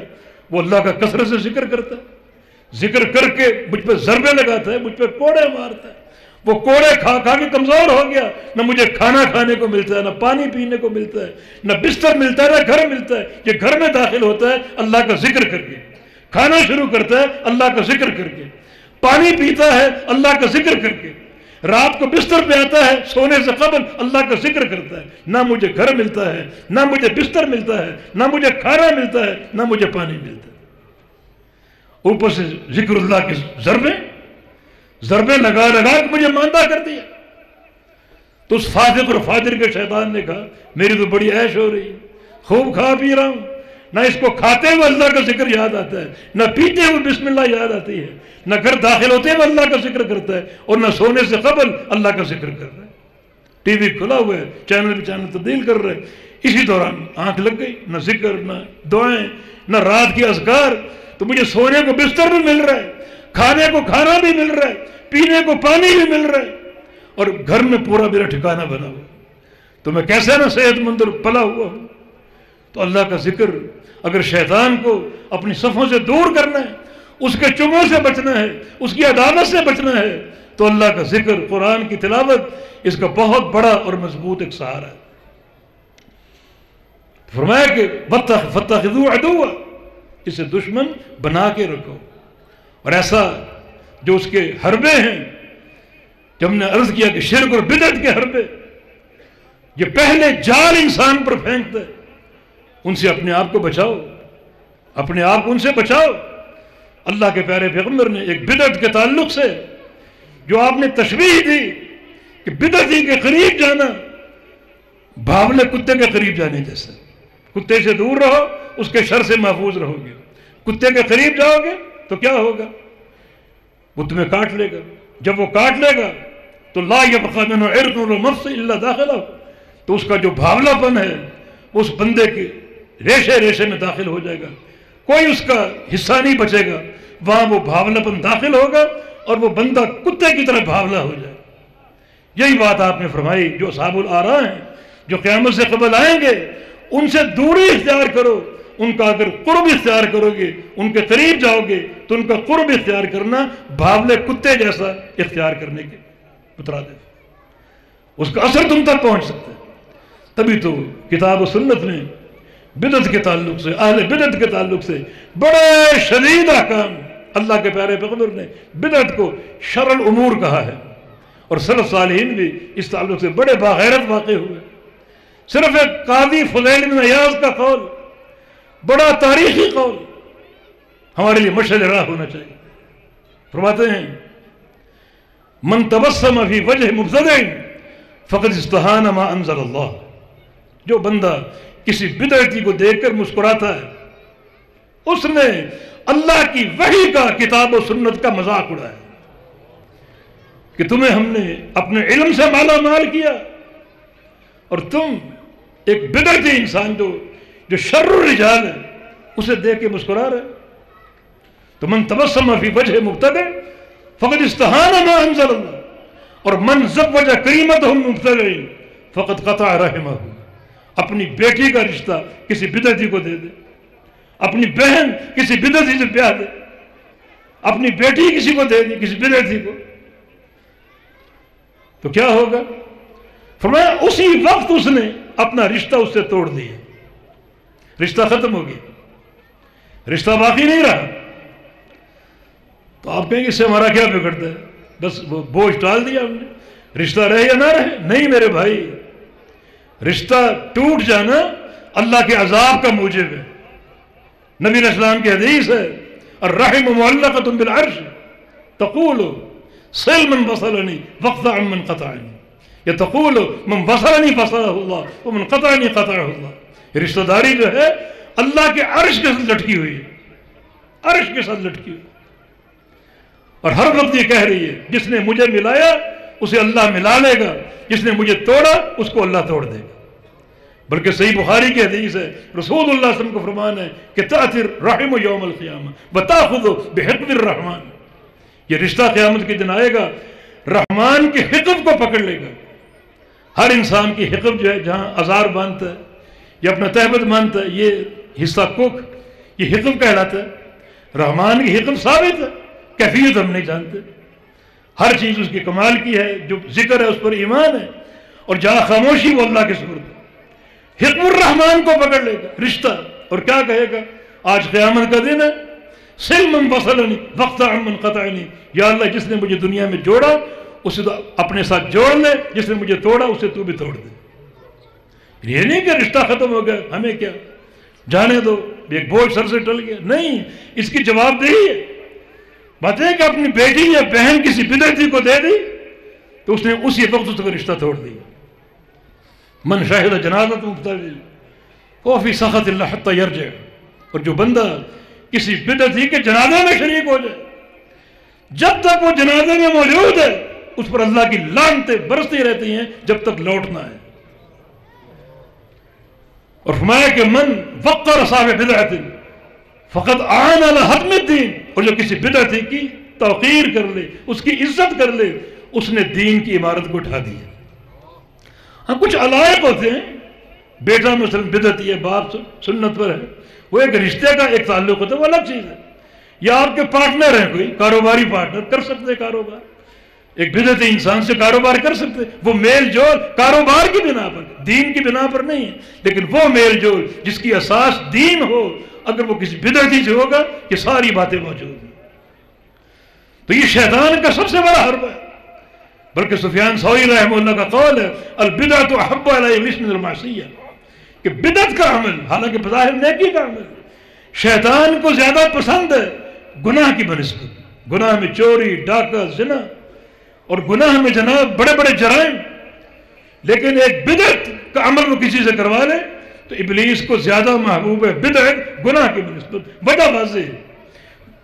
وہ اللہ کا کثرت سے ذکر کرتا ہے۔ ذکر کر کے مجھ پہ ضربے لگاتا ہے، مجھ پہ کوڑے مارتا ہے۔ وہ کوڑے کھا کھا کے کمزور ہو گیا، نہ مجھے کھانا کھانے کو ملتا ہے، نہ پانی پینے کو ملتا ہے، نہ بستر ملتا ہے، نہ گھر ملتا ہے۔ یہ گھر میں داخل ہوتا ہے، اللہ کا ذکر کر کے۔ کھانا شروع کرتا ہے، اللہ کا ذکر کر کے۔ پانی پیتا ہے، اللہ کا ذکر کر کے۔ رات کو بستر پہ آتا ہے، سونے سے قبل اللہ کا ذکر کرتا ہے۔ نہ مجھے گھر ملتا ہے، نہ مجھے بستر ملتا ہے، نہ مجھے کھانا ملتا ہے، نہ مجھے پانی ملتا ہے۔ اوپر سے ذکر اللہ کے ضربے ضربے لگا لگا کے مجھے ماندہ کر دیا۔ تو اس فاطق اور فاجر کے شیطان نے کہا، میری تو بڑی عیش ہو رہی ہے، خوب کھا پی رہا ہوں۔ نہ اس کو کھاتے ہوئے اللہ کا ذکر یاد آتا ہے، نہ پیتے ہوئے بسم اللہ یاد آتی ہے، نہ گھر داخل ہوتے ہوئے اللہ کا ذکر کرتا ہے اور نہ سونے سے قبل اللہ کا ذکر کر رہا ہے۔ ٹی وی کھلا ہوا ہے، چینل پہ چینل تبدیل کر رہے اسی دوران آنکھ لگ گئی، نہ ذکر، نہ دعائیں، نہ رات کی اذکار۔ تو مجھے سونے کو بستر بھی مل رہا ہے، کھانے کو کھانا بھی مل رہا ہے، پینے کو پانی بھی مل رہا ہے۔ اور گھر میں پورا میرا ٹھکانہ بنا ہوا تو میں کیسے نہ صحت مند پلا ہوا ہوں؟ تو اللہ کا ذکر اگر شیطان کو اپنی صفوں سے دور کرنا ہے، اس کے چموں سے بچنا ہے، اس کی عدالت سے بچنا ہے، تو اللہ کا ذکر قرآن کی تلاوت اس کا بہت بڑا اور مضبوط ایک سہارا ہے۔ فرمایا کہ فتح ادو اسے دشمن بنا کے رکھو۔ اور ایسا جو اس کے حربے ہیں جب ہم نے عرض کیا کہ شرک اور بدعت کے حربے، یہ پہلے جال انسان پر پھینکتا ہے۔ ان سے اپنے آپ کو بچاؤ۔ اپنے آپ کو ان سے بچاؤ۔ اللہ کے پیارے پیغمبر نے ایک بدعت کے تعلق سے جو آپ نے تشریح دی کہ بدعتی کے قریب جانا بھاولے کتے کے قریب جانے جیسے کتے سے دور رہو، اس کے شر سے محفوظ رہو گے کتے کے قریب جاؤ گے تو کیا ہوگا؟ وہ تمہیں کاٹ لے گا۔ جب وہ کاٹ لے گا تو لا مفس اللہ داخلہ۔ تو اس کا جو بھاولا پن ہے، اس بندے کے ریشے ریشے میں داخل ہو جائے گا۔ کوئی اس کا حصہ نہیں بچے گا۔ وہاں وہ بھاولا پن داخل ہوگا اور وہ بندہ کتے کی طرح بھاولا ہو جائے۔ یہی بات آپ نے فرمائی جو صاب العرا ہیں، جو قیامت سے قبل آئیں گے، ان سے دوری اختیار کرو۔ ان کا اگر قرب اختیار کرو گے، ان کے قریب جاؤ گے، تو ان کا قرب اختیار کرنا بھاولے کتے جیسا اختیار کرنے کے اترا دے۔ اس کا اثر تم تک پہنچ سکتا ہے۔ تبھی تو کتاب و سنت نے بدت کے تعلق سے، اہل بدت کے تعلق سے۔ بڑے شدید احکام اللہ کے پیارے پیغمبر نے بدت کو شر الامور کہا ہے۔ اور صرف صالحین بھی اس تعلق سے بڑے باغیرت واقع ہوئے۔ صرف ایک قاضی فضیل بن ایاز کا قول، بڑا تاریخی قول ہمارے لیے مشہور راہ ہونا چاہیے۔ فرماتے ہیں، من تبسم فی وجہ مبتدع فقد استحان ما انزل اللہ جو بندہ کسی بدعتی کو دیکھ کر مسکراتا ہے۔ اس نے اللہ کی وحی کا کتاب و سنت کا مذاق اڑایا۔ کہ تمہیں ہم نے اپنے علم سے مالا مال کیا۔ اور تم ایک بدعتی انسان جو جو شر الرجال ہے، اسے دیکھ کے مسکرا رہے۔ تو من تبسم فی وجہ مبتدع فقط استحان ما انزل اللہ۔ اور من زب وجہ کریمت ہم مبتدعین فقط قطع رحمہ۔ اپنی بیٹی کا رشتہ کسی بدعتی کو دے دے۔ اپنی بہن کسی بدعتی سے پیار دے۔ اپنی بیٹی کسی کو دے دے، کسی بدعتی کو۔ تو کیا ہوگا؟ فرمایا، اسی وقت اس نے اپنا رشتہ اس سے توڑ دیا۔ رشتہ ختم ہو گیا۔ رشتہ باقی نہیں رہا۔ تو آپ کہیں گے، اس سے ہمارا کیا بگڑتا ہے؟ بس وہ بوجھ ٹال دیا ہم نے۔ رشتہ رہے یا نہ رہے؟ نہیں میرے بھائی رشتہ ٹوٹ جانا اللہ کے عذاب کا موجب ہے۔ نبی اسلام کی حدیث ہے، الرحم معلقۃ بالعرش، تقول، سل من وصلنی وقت من قطعنی۔ یا تقول، من وصلنی فصلہ اللہ ومن قطعنی قطعہ اللہ۔ یہ رشتہ داری جو ہے، اللہ کے عرش کے ساتھ لٹکی ہوئی ہے۔ عرش کے ساتھ لٹکی ہوئی اور ہر وقت یہ کہہ رہی ہے، جس نے مجھے ملایا اسے اللہ ملا لے گا۔ جس نے مجھے توڑا، اس کو اللہ توڑ دے گا۔ بلکہ صحیح بخاری کی حدیث ہے، رسول اللہ علیہ وسلم کو فرمان ہے کہ تاثر رحم یوم القیامہ بتا خود بحکم الرحمن۔ یہ رشتہ قیامت کے دن آئے گا، رحمان کے حکم کو پکڑ لے گا۔ ہر انسان کی حکم جو ہے، جہاں ازار باندھتا ہے، یا اپنا تحبت مانتا ہے، یہ حصہ کک یہ حکم کہلاتا ہے۔ رحمان کی حکم ثابت ہے، کیفیت ہم نہیں جانتے۔ ہر چیز اس کی کمال کی ہے، جو ذکر ہے اس پر ایمان ہے۔ اور جہاں خاموشی وہ اللہ کے سپرد ہے حکم الرحمان کو پکڑ لے گا، رشتہ۔ اور کیا کہے گا؟ آج قیامت کا دن ہے۔ سلم بسلنی وقت امن قطع یا اللہ، جس نے مجھے دنیا میں جوڑا، اسے تو اپنے ساتھ جوڑ لے۔ جس نے مجھے توڑا، اسے تو بھی توڑ دے۔ یعنی یہ نہیں کہ رشتہ ختم ہو گیا، ہمیں کیا؟ جانے دو۔ ایک بوجھ سر سے ٹل گیا۔ نہیں، اس کی جواب دہی ہے۔ بات ہے کہ اپنی بیٹی یا بہن کسی بدعتی کو دے دی، تو اس نے اسی وقت اس کا رشتہ توڑ دیا۔ من شاہد جنازت مختلف کوفی سخت اللہ حتی یرجع، اور جو بندہ کسی بدعتی کے جنازے میں شریک ہو جائے، جب تک وہ جنازے میں موجود ہے، اس پر اللہ کی لانتیں برستی رہتی ہیں، جب تک لوٹنا ہے۔ اور فرمایا کہ من فقر صاحب بدعت فقط آن علی حتم الدین۔ اور جو کسی بدعتی کی توقیر کر لے، اس کی عزت کر لے، اس نے دین کی عمارت کو اٹھا دیا۔ ہاں کچھ علائق ہوتے ہیں۔ بیٹا مثلا بدعتی ہے، باپ سنت پر ہے۔ وہ ایک رشتے کا ایک تعلق ہوتا ہے، وہ الگ چیز ہے۔ یا آپ کے پارٹنر ہیں کوئی، کاروباری پارٹنر، کر سکتے کاروبار۔ ایک بدعتی انسان سے کاروبار کر سکتے، وہ میل جول کاروبار کی بنا پر، دین کی بنا پر نہیں ہے۔ لیکن وہ میل جول جس کی اساس دین ہو اگر وہ کسی بدعتی سے ہوگا یہ ساری باتیں موجود ہیں۔ تو یہ شیطان کا سب سے بڑا حرب ہے۔ بلکہ سفیان سوئی رحمہ اللہ کا قول ہے البدعت حب علیہ المعصیہ۔ کہ بدعت کا عمل، حالانکہ بظاہر نیکی کا عمل۔ شیطان کو زیادہ پسند ہے گناہ کی بنسبت۔ گناہ میں چوری، ڈاکہ، زنا۔ اور گناہ میں جناب بڑے بڑے جرائم۔ لیکن ایک بدعت کا عمل وہ کسی سے کروا لے تو ابلیس کو زیادہ محبوب ہے بدعت گناہ کی بنسبت بڑا واضح ہے۔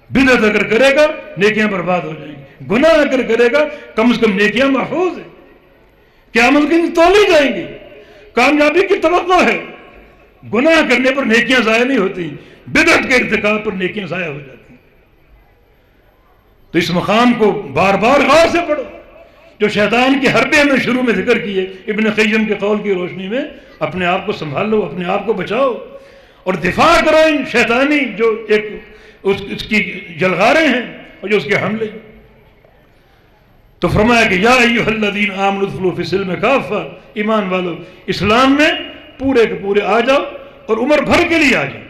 بدعت اگر کرے گا، نیکیاں برباد ہو جائیں گی۔ گناہ اگر کرے گا، کم از کم نیکیاں محفوظ ہیں۔ قیامت کی تولی جائیں گی۔ کامیابی کی توقع ہے۔ گناہ کرنے پر نیکیاں ضائع نہیں ہوتی۔ بدعت کے ارتکاب پر نیکیاں ضائع ہو جاتی۔ تو اس مقام کو بار بار غور سے پڑھو۔ جو شیطان کے حربے میں شروع میں ذکر کیے ابن قیم کے قول کی روشنی میں اپنے آپ کو سنبھال لو اپنے آپ کو بچاؤ اور دفاع کرو ان شیطانی جو ایک اس, اس کی جلغارے ہیں اور جو اس کے حملے تو فرمایا کہ یا ایوہ الذین آمنوا فی السلم کافہ ایمان والو اسلام میں پورے کے پورے آ جاؤ اور عمر بھر کے لیے آ جاؤ۔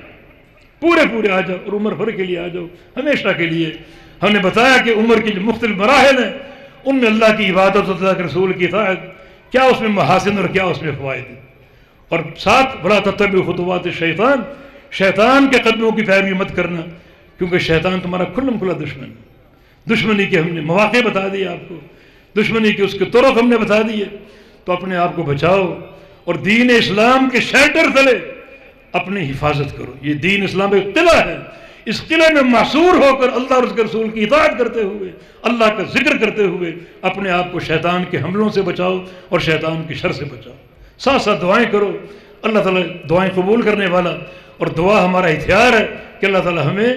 پورے پورے آ جاؤ اور عمر بھر کے لیے آ جاؤ۔ ہمیشہ کے لیے۔ ہم نے بتایا کہ عمر کی جو مختلف مراحل ہیں ان میں اللہ کی عبادت اللہ کے رسول کی اطاعت، کیا اس میں محاسن اور کیا اس میں فوائد؟ اور ساتھ بڑا تطب خطوات شیطان شیطان کے قدموں کی پیروی مت کرنا، کیونکہ شیطان تمہارا کھلم کھلا دشمن ہے۔ دشمنی کے ہم نے مواقع بتا دیے آپ کو۔ دشمنی کے اس کے طرق ہم نے بتا دیے۔ تو اپنے آپ کو بچاؤ اور دین اسلام کے شیلٹر تلے اپنی حفاظت کرو۔ یہ دین اسلام ایک قلعہ ہے۔ اس قلعے میں معصور ہو کر اللہ اور اس کے رسول کی اطاعت کرتے ہوئے، اللہ کا ذکر کرتے ہوئے اپنے آپ کو شیطان کے حملوں سے بچاؤ اور شیطان کی شر سے بچاؤ۔ ساتھ ساتھ دعائیں کرو۔ اللہ تعالیٰ دعائیں قبول کرنے والا اور دعا ہمارا ہتھیار ہے کہ اللہ تعالیٰ ہمیں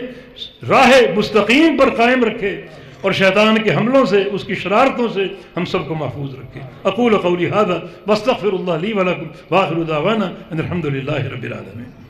راہ مستقیم پر قائم رکھے اور شیطان کے حملوں سے، اس کی شرارتوں سے ہم سب کو محفوظ رکھے۔ اقول قولی هذا واستغفر الله لي ولكم واخر دعوانا ان الحمد لله رب العالمين۔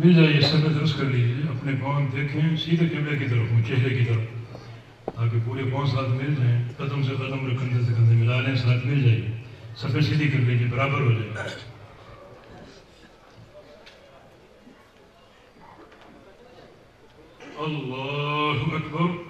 مل جائیے سب درست کر لیجیے اپنے پاؤں دیکھیں، سیدھے قبلے کی طرف ہوں چہرے کی طرف، تاکہ پورے پاؤں ساتھ مل جائیں، قدم سے قدم اور کندھے سے کندھے ملا لیں، ساتھ مل جائیے سفید سیدھی کر لیجیے برابر ہو جائے اللہ اکبر۔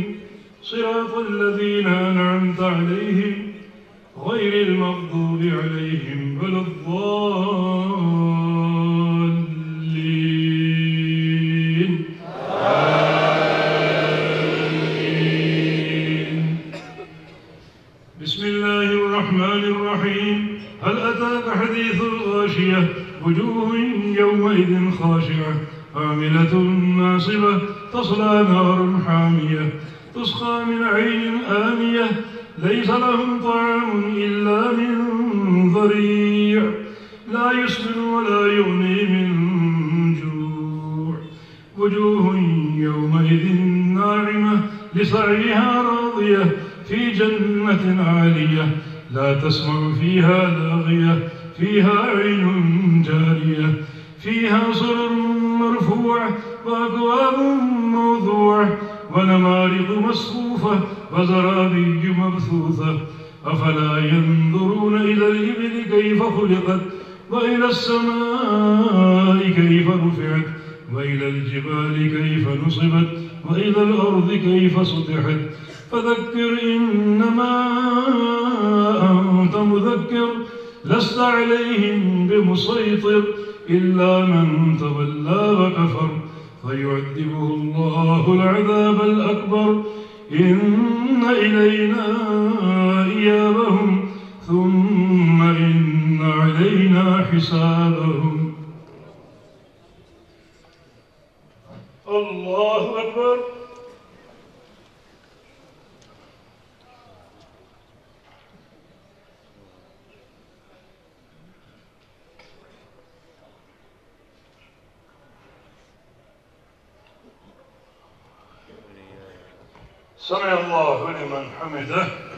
Sami Semihallahu limen hamideh.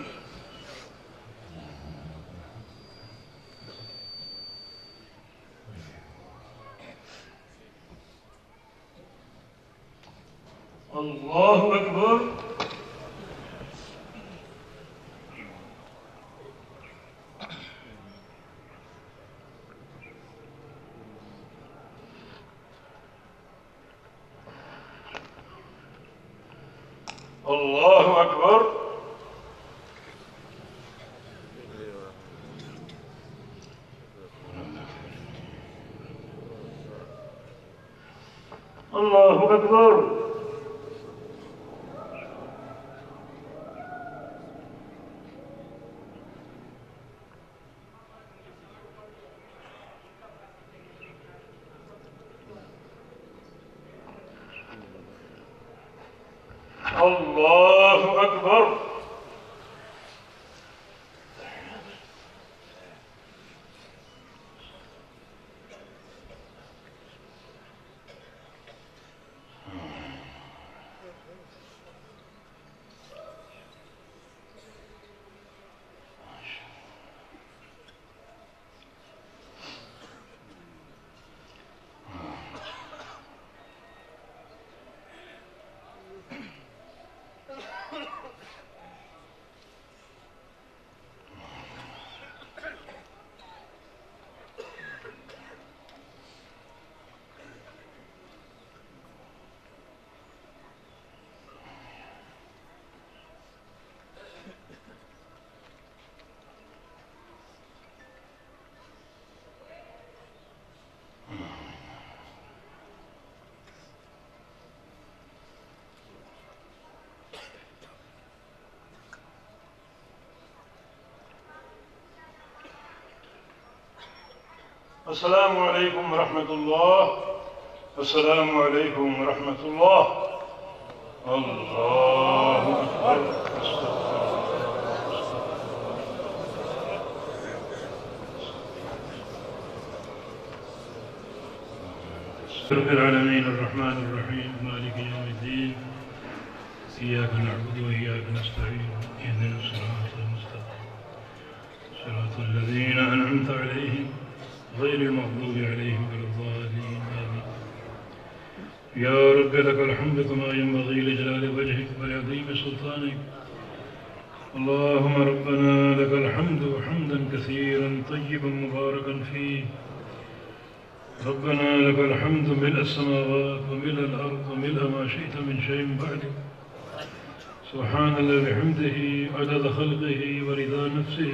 the akbar. السلام عليكم ورحمة الله. السلام عليكم ورحمة الله. الله أكبر. رب العالمين الرحمن الرحيم مالك يوم الدين. إياك نعبد وإياك نستعين. اهدنا الصراط المستقيم. صراط الذين أنعمت عليهم. غير المغضوب عليهم ولا الضالين آمين. يا رب لك الحمد كما ينبغي لجلال وجهك ولعظيم سلطانك اللهم ربنا لك الحمد حمدا كثيرا طيبا مباركا فيه. ربنا لك الحمد ملء السماوات وملء الأرض وملء ما شئت من شيء بعدك سبحان الذي بحمده عدد خلقه ورضا نفسه.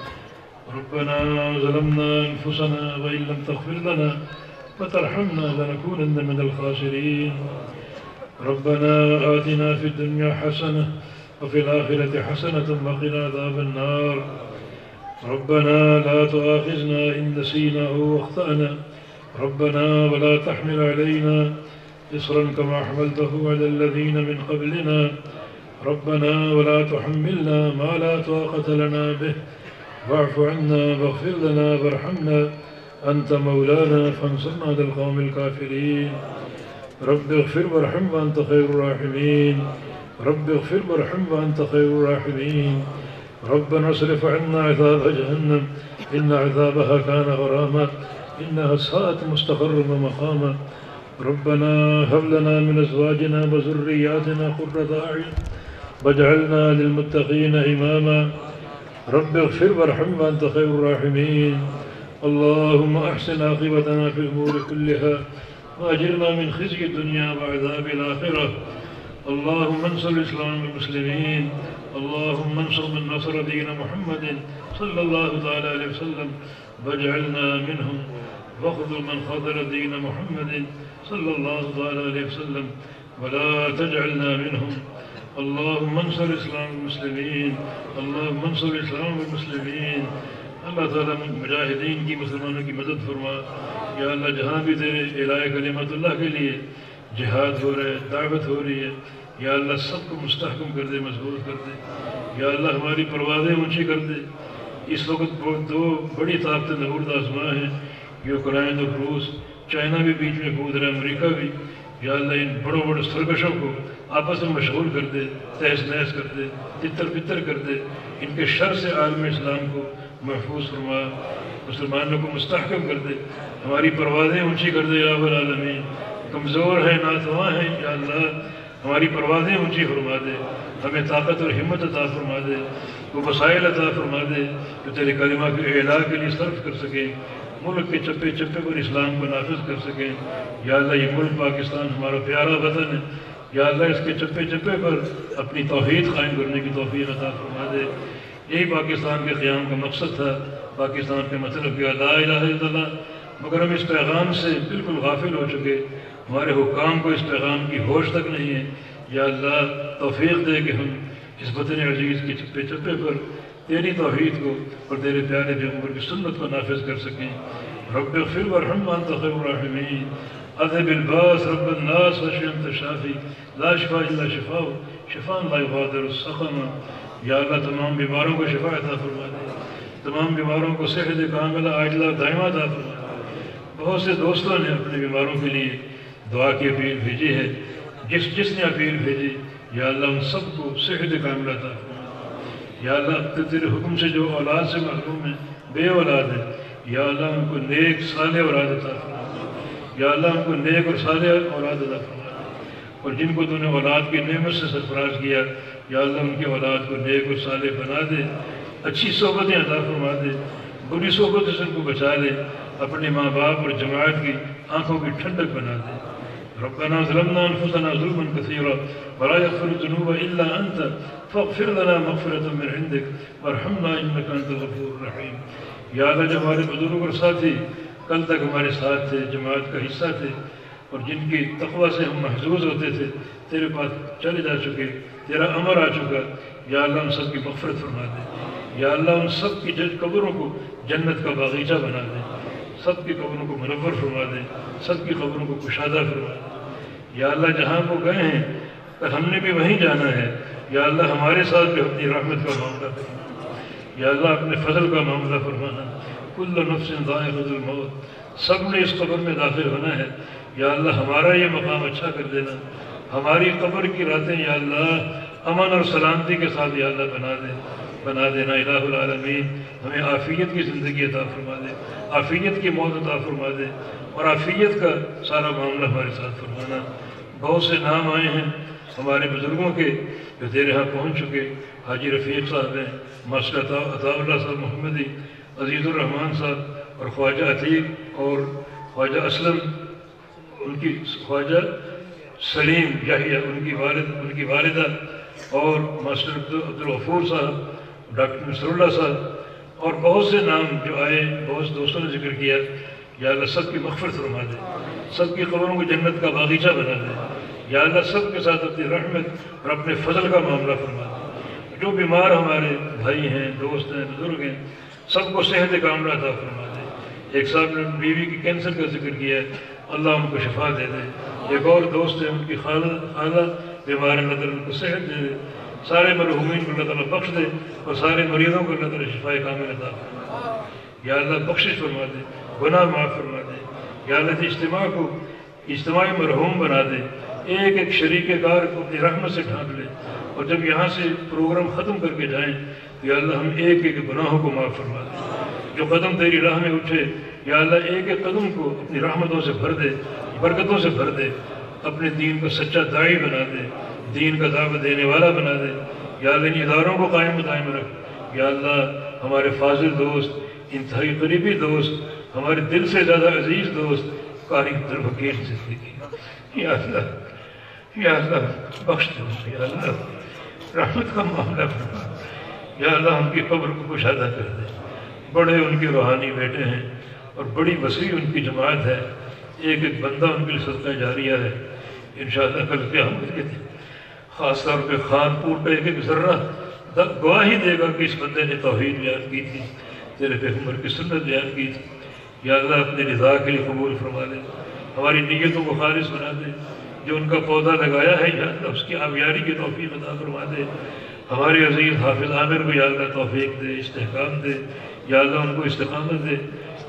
ربنا ظلمنا أنفسنا وإن لم تغفر لنا وترحمنا لنكونن من الخاسرين. ربنا آتنا في الدنيا حسنة وفي الآخرة حسنة وقنا عذاب النار. ربنا لا تؤاخذنا إن نسينا أو أخطأنا. ربنا ولا تحمل علينا إصرا كما حملته على الذين من قبلنا. ربنا ولا تحملنا ما لا طاقة لنا به. واعف عنا واغفر لنا وارحمنا. أنت مولانا فانصرنا على القوم الكافرين. رب اغفر وارحم وأنت خير الراحمين. رب اغفر وارحم وأنت خير الراحمين. ربنا اصرف عنا عذاب جهنم. إن عذابها كان غراما. إنها ساءت مستقرا ومقاما ربنا هب لنا من أزواجنا وذرياتنا قرة أعين. واجعلنا للمتقين إماما. رب اغفر وارحم وأنت خير الراحمين. اللهم أحسن عاقبتنا في الأمور كلها وأجرنا من خزي الدنيا وعذاب الآخرة. اللهم انصر الإسلام والمسلمين. اللهم انصر من نصر دين محمد صلى الله تعالى عليه وسلم. واجعلنا منهم. واخذل من خذل دين محمد صلى الله تعالى عليه وسلم. ولا تجعلنا منهم. اللهم انصر الإسلام والمسلمين اللهم انصر الإسلام والمسلمين اللہ تعالیٰ مجاہدین کی، مسلمانوں کی مدد فرما۔ یا اللہ، جہاں بھی تیرے الہ کلمت اللہ کے لیے جہاد ہو رہا ہے، دعوت ہو رہی ہے، یا اللہ سب کو مستحکم کر دے، مضبوط کر دے۔ یا اللہ، ہماری پروازیں اونچی کر دے۔ اس وقت دو بڑی طاقتیں نبورد آزما ہیں، یوکرائن اور روس، چائنا بھی بیچ میں کود رہا ہے امریکہ بھی۔ یا اللہ، ان بڑوں بڑے سرکشوں کو آپس میں مشغول کر دے تہس نہس کر دے، تتر پتر کر دے۔ ان کے شر سے عالم اسلام کو محفوظ فرما مسلمانوں کو مستحکم کر دے۔ ہماری پروازیں اونچی کر دے، یا رب العالمین۔ کمزور ہیں، ناتواں ہیں، یا اللہ۔ ہماری پروازیں اونچی فرما دے۔ ہمیں طاقت اور ہمت عطا فرما دے۔ وہ وسائل عطا فرما دے جو تیرے کلمہ کے اعلیٰ کے لیے صرف کر سکیں۔ ملک کے چپے چپے پر اسلام کو نافذ کر سکیں۔ یا اللہ، یہ ملک پاکستان ہمارا پیارا وطن ہے۔ یا اللہ اس کے چپے چپے پر اپنی توحید قائم کرنے کی توفیق عطا فرما دے یہی پاکستان کے قیام کا مقصد تھا پاکستان کے مطلب کہ لا الہ الا اللہ مگر ہم اس پیغام سے بالکل غافل ہو چکے ہمارے حکام کو اس پیغام کی ہوش تک نہیں ہے یا اللہ توفیق دے کہ ہم اس وطن عزیز کے چپے چپے پر تیری توحید کو اور تیرے پیارے پیغمبر کی سنت کو نافذ کر سکیں رب اغفر ورحم وانت خیر اذهب الباس رب الناس واشف انت شافی لا شفاء الا شفاء شفاء لا يغادر السقم. یا اللہ تمام بیماروں کو شفا عطا فرما دے تمام بیماروں کو صحت کاملہ عاجلہ دائمہ عطا فرما دے بہت سے دوستوں نے اپنے بیماروں کے لیے دعا کی اپیل بھیجی ہے۔ جس جس نے اپیل بھیجی، یا اللہ ان سب کو صحت کاملہ عطا فرما دے یا اللہ تیرے حکم سے جو اولاد سے محروم ہے بے اولاد ہے یا اللہ ان کو نیک، صالح اولاد عطا فرما دے یا اللہ ان کو نیک اور صالح اولاد عطا فرما اور جن کو تو نے اولاد کی نعمت سے سرفراز کیا، یا اللہ ان کی اولاد کو نیک اور صالح بنا دے، اچھی صحبتیں عطا فرما دے، بری صحبتوں سے ان کو بچا لے اپنے ماں باپ اور جماعت کی آنکھوں کی ٹھنڈک بنا دے۔ ربنا ظلمنا انفسنا ظلما كثيرا ولا يغفر الذنوب الا انت فاغفر لنا مغفرة من عندك وارحمنا انك انت الغفور الرحيم یا اللہ جب ہمارے بزرگ اور ساتھی کل تک ہمارے ساتھ تھے، جماعت کا حصہ تھے، اور جن کی تقوی سے ہم محظوظ ہوتے تھے، تیرے پاس چلے جا چکے، تیرا امر آ چکا۔ یا اللہ ان سب کی مغفرت فرما دے۔ یا اللہ ان سب کی جج قبروں کو جنت کا باغیچہ بنا دے۔ سب کی قبروں کو منور فرما دے۔ سب کی قبروں کو کشادہ فرما دے۔ یا اللہ جہاں وہ گئے ہیں ہم نے بھی وہیں جانا ہے۔ یا اللہ ہمارے ساتھ بھی اپنی رحمت کا معاملہ فرما یا اللہ اپنے فضل کا معاملہ فرمانا۔ کل نفس ذائقۃ الموت، سب نے اس قبر میں داخل ہونا ہے۔ یا اللہ، ہمارا یہ مقام اچھا کر دینا۔ ہماری قبر کی راتیں یا اللہ، امن اور سلامتی کے ساتھ یا اللہ بنا دے، بنا دینا۔ الہ العالمین، ہمیں عافیت کی زندگی عطا فرما دے۔ عافیت کی موت عطا فرما دے۔ اور عافیت کا سارا معاملہ ہمارے ساتھ فرمانا۔ بہت سے نام آئے ہیں ہمارے بزرگوں کے جو تیرے ہاں پہنچ چکے۔ حاجی رفیق صاحب ہیں، ماسٹر عطا اللہ صاحب محمدی۔ عزیز الرحمان صاحب اور خواجہ عتیق اور خواجہ اسلم، ان کی خواجہ سلیم یحییٰ، ان کی والد، ان کی والدہ اور ماسٹر عبدالغفور صاحب، ڈاکٹر نصر اللہ صاحب اور بہت سے نام جو آئے، بہت سے دوستوں نے ذکر کیا، یا اللہ سب کی مغفرت فرما دے، سب کی قبروں کو جنت کا باغیچہ بنا دے، یا اللہ سب کے ساتھ اپنی رحمت اور اپنے فضل کا معاملہ فرما دے۔ جو بیمار ہمارے بھائی ہیں، دوست ہیں، بزرگ ہیں سب کو صحت کاملہ عطا فرما دے۔ ایک صاحب نے بیوی کی کینسر کا ذکر کیا ہے۔ اللہ ان کو شفا دے دے۔ ایک اور دوست ہے، ان کی خالہ خالہ، بیمار اللہ تعالیٰ ان کو صحت دے دے۔ سارے مرحومین کو اللہ تعالیٰ بخش دے اور سارے مریضوں کو اللہ تعالیٰ شفا کامل عطا فرما دے۔ یا اللہ بخشش فرما دے، گناہ معاف فرما دے۔ یا اللہ اجتماع کو اجتماعی مرحوم بنا دے، ایک ایک شریک کار کو اپنی رحمت سے ڈھانپ لے۔ اور جب یہاں سے پروگرام ختم کر کے جائیں یا اللہ ہم ایک ایک گناہوں کو معاف فرما دے۔ جو قدم تیری راہ میں اٹھے، یا اللہ ایک ایک قدم کو اپنی رحمتوں سے بھر دے، برکتوں سے بھر دے، اپنے دین کو سچا دائی بنا دے، دین کا دعوت دینے والا بنا دے۔ یا اللہ ان اداروں کو قائم و دائم رکھ۔ یا اللہ ہمارے فاضل دوست، انتہائی قریبی دوست، ہمارے دل سے زیادہ عزیز دوست، قاری عبدالوکیل زندگی۔ یا اللہ یا اللہ بخش دے یا اللہ رحمت کا معاملہ فرما۔ یا اللہ ہم کی قبر کو کشادہ کر دے بڑے ان کے روحانی بیٹے ہیں اور بڑی وسیع ان کی جماعت ہے۔ ایک ایک بندہ ان کے لیے صدقہ جاریہ ہے۔ انشاءاللہ کل قیامت کے دن خاص طور پہ خان پور کا ایک ایک ذرہ گواہی دے گا کہ اس بندے نے توحید بیان کی تھی تیرے پیغمبر کی سنت بیان کی تھی۔ یا اللہ اپنے رضا کے لیے قبول فرما دے ہماری نیتوں کو خالص بنا دے۔ جو ان کا پودا لگایا ہے، یا اللہ اس کی آبیاری کی توفیق عطا فرما دے۔ ہمارے عزیز حافظ عامر کو یا اللہ توفیق دے، استحکام دے یا اللہ ان کو استقامت دے۔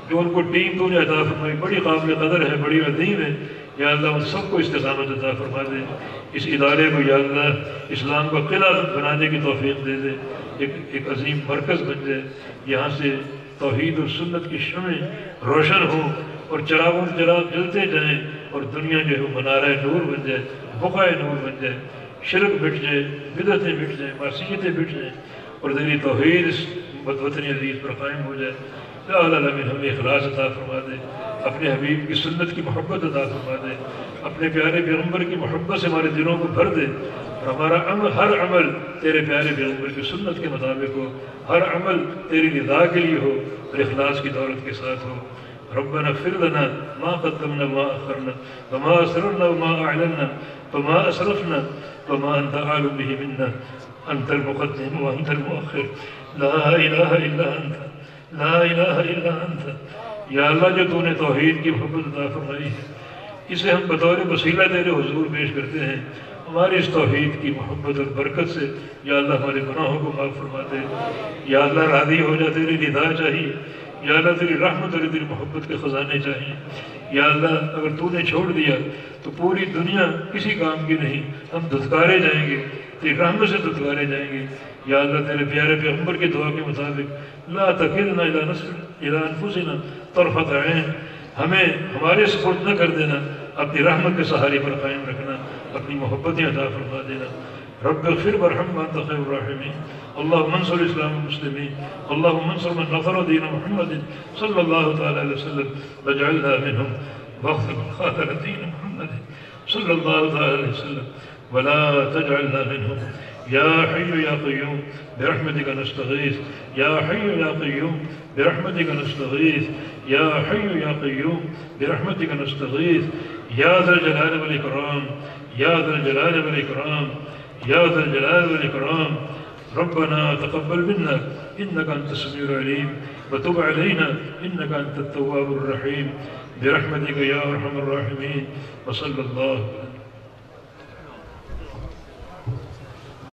جو ان کو ٹیم تو نے عطا فرمائی، بڑی قابل قدر ہے، بڑی عظیم ہے۔ یا اللہ ان سب کو استقامت عطا فرما دے۔ اس ادارے کو یا اللہ اسلام کا قلعہ بنانے کی توفیق دے دے۔ ایک ایک عظیم مرکز بن جائے۔ یہاں سے توحید اور سنت کی شمع روشن ہوں اور چراغوں چراغ جلتے جائیں اور دنیا جو ہے وہ منارہ نور بن جائے بقائے نور بن جائے۔ شرک مٹ جائے بدعتیں مٹ جائیں معصیتیں مٹ جائیں اور دلی توحید اس وطنی عزیز پر قائم ہو جائے۔ یا اللہ العالمین ہمیں اخلاص عطا فرما دے، اپنے حبیب کی سنت کی محبت عطا فرما دے، اپنے پیارے پیغمبر کی محبت سے ہمارے دلوں کو بھر دے، اور ہمارا عمل، ہر عمل تیرے پیارے پیغمبر کی سنت کے مطابق ہو، ہر عمل تیری رضا کے لیے ہو، اور اخلاص کی دولت کے ساتھ ہو۔ ربنا اغفر لنا ما قدمنا وما أخرنا وما أسررنا وما أعلنا وما أسرفنا وما أنت أعلم به منا. أنت المقدم وأنت المؤخر. لا إله إلا أنت. لا إله إلا أنت. یا اللہ جو تو نے توحید کی محبت عطا فرمائی ہے، اسے ہم بطور وسیلہ تیرے حضور پیش کرتے ہیں۔ ہماری اس توحید کی محبت اور برکت سے یا اللہ ہمارے گناہوں کو معاف فرما دے یا اللہ راضی ہو جا، تیری رضا چاہیے۔ یا اللہ تیری رحمت اور تیری محبت کے خزانے چاہیے۔ یا اللہ اگر تو نے چھوڑ دیا تو پوری دنیا کسی کام کی نہیں۔ ہم دھتکارے جائیں گے تیری رحمت سے دھتکارے جائیں گے۔ یا اللہ تیرے پیارے پیغمبر کی دعا کے مطابق، لا تکلنا الى نصر الى انفسنا طرفت عین ہمیں، ہمارے سپورٹ نہ کر دینا، اپنی رحمت کے سہارے پر قائم رکھنا، اپنی محبتیں عطا فرما دینا۔ رب اغفر وارحم وانت خير الراحمين۔ اللهم انصر الاسلام والمسلمين اللهم انصر من نصر دين محمد صلى الله تعالى عليه وسلم. واجعلنا منهم. واغفر خاطر دين محمد صلى الله تعالى عليه وسلم. ولا تجعلنا منهم. يا حي يا قيوم برحمتك نستغيث. يا حي يا قيوم برحمتك نستغيث. يا حي يا قيوم برحمتك نستغيث. يا ذا الجلال والإكرام يا ذا الجلال والإكرام يا ذا الجلال والإكرام. ربنا تقبل منا إنك أنت السميع العليم وتب علينا إنك أنت التواب الرحيم. برحمتك يا أرحم الراحمين وصلى الله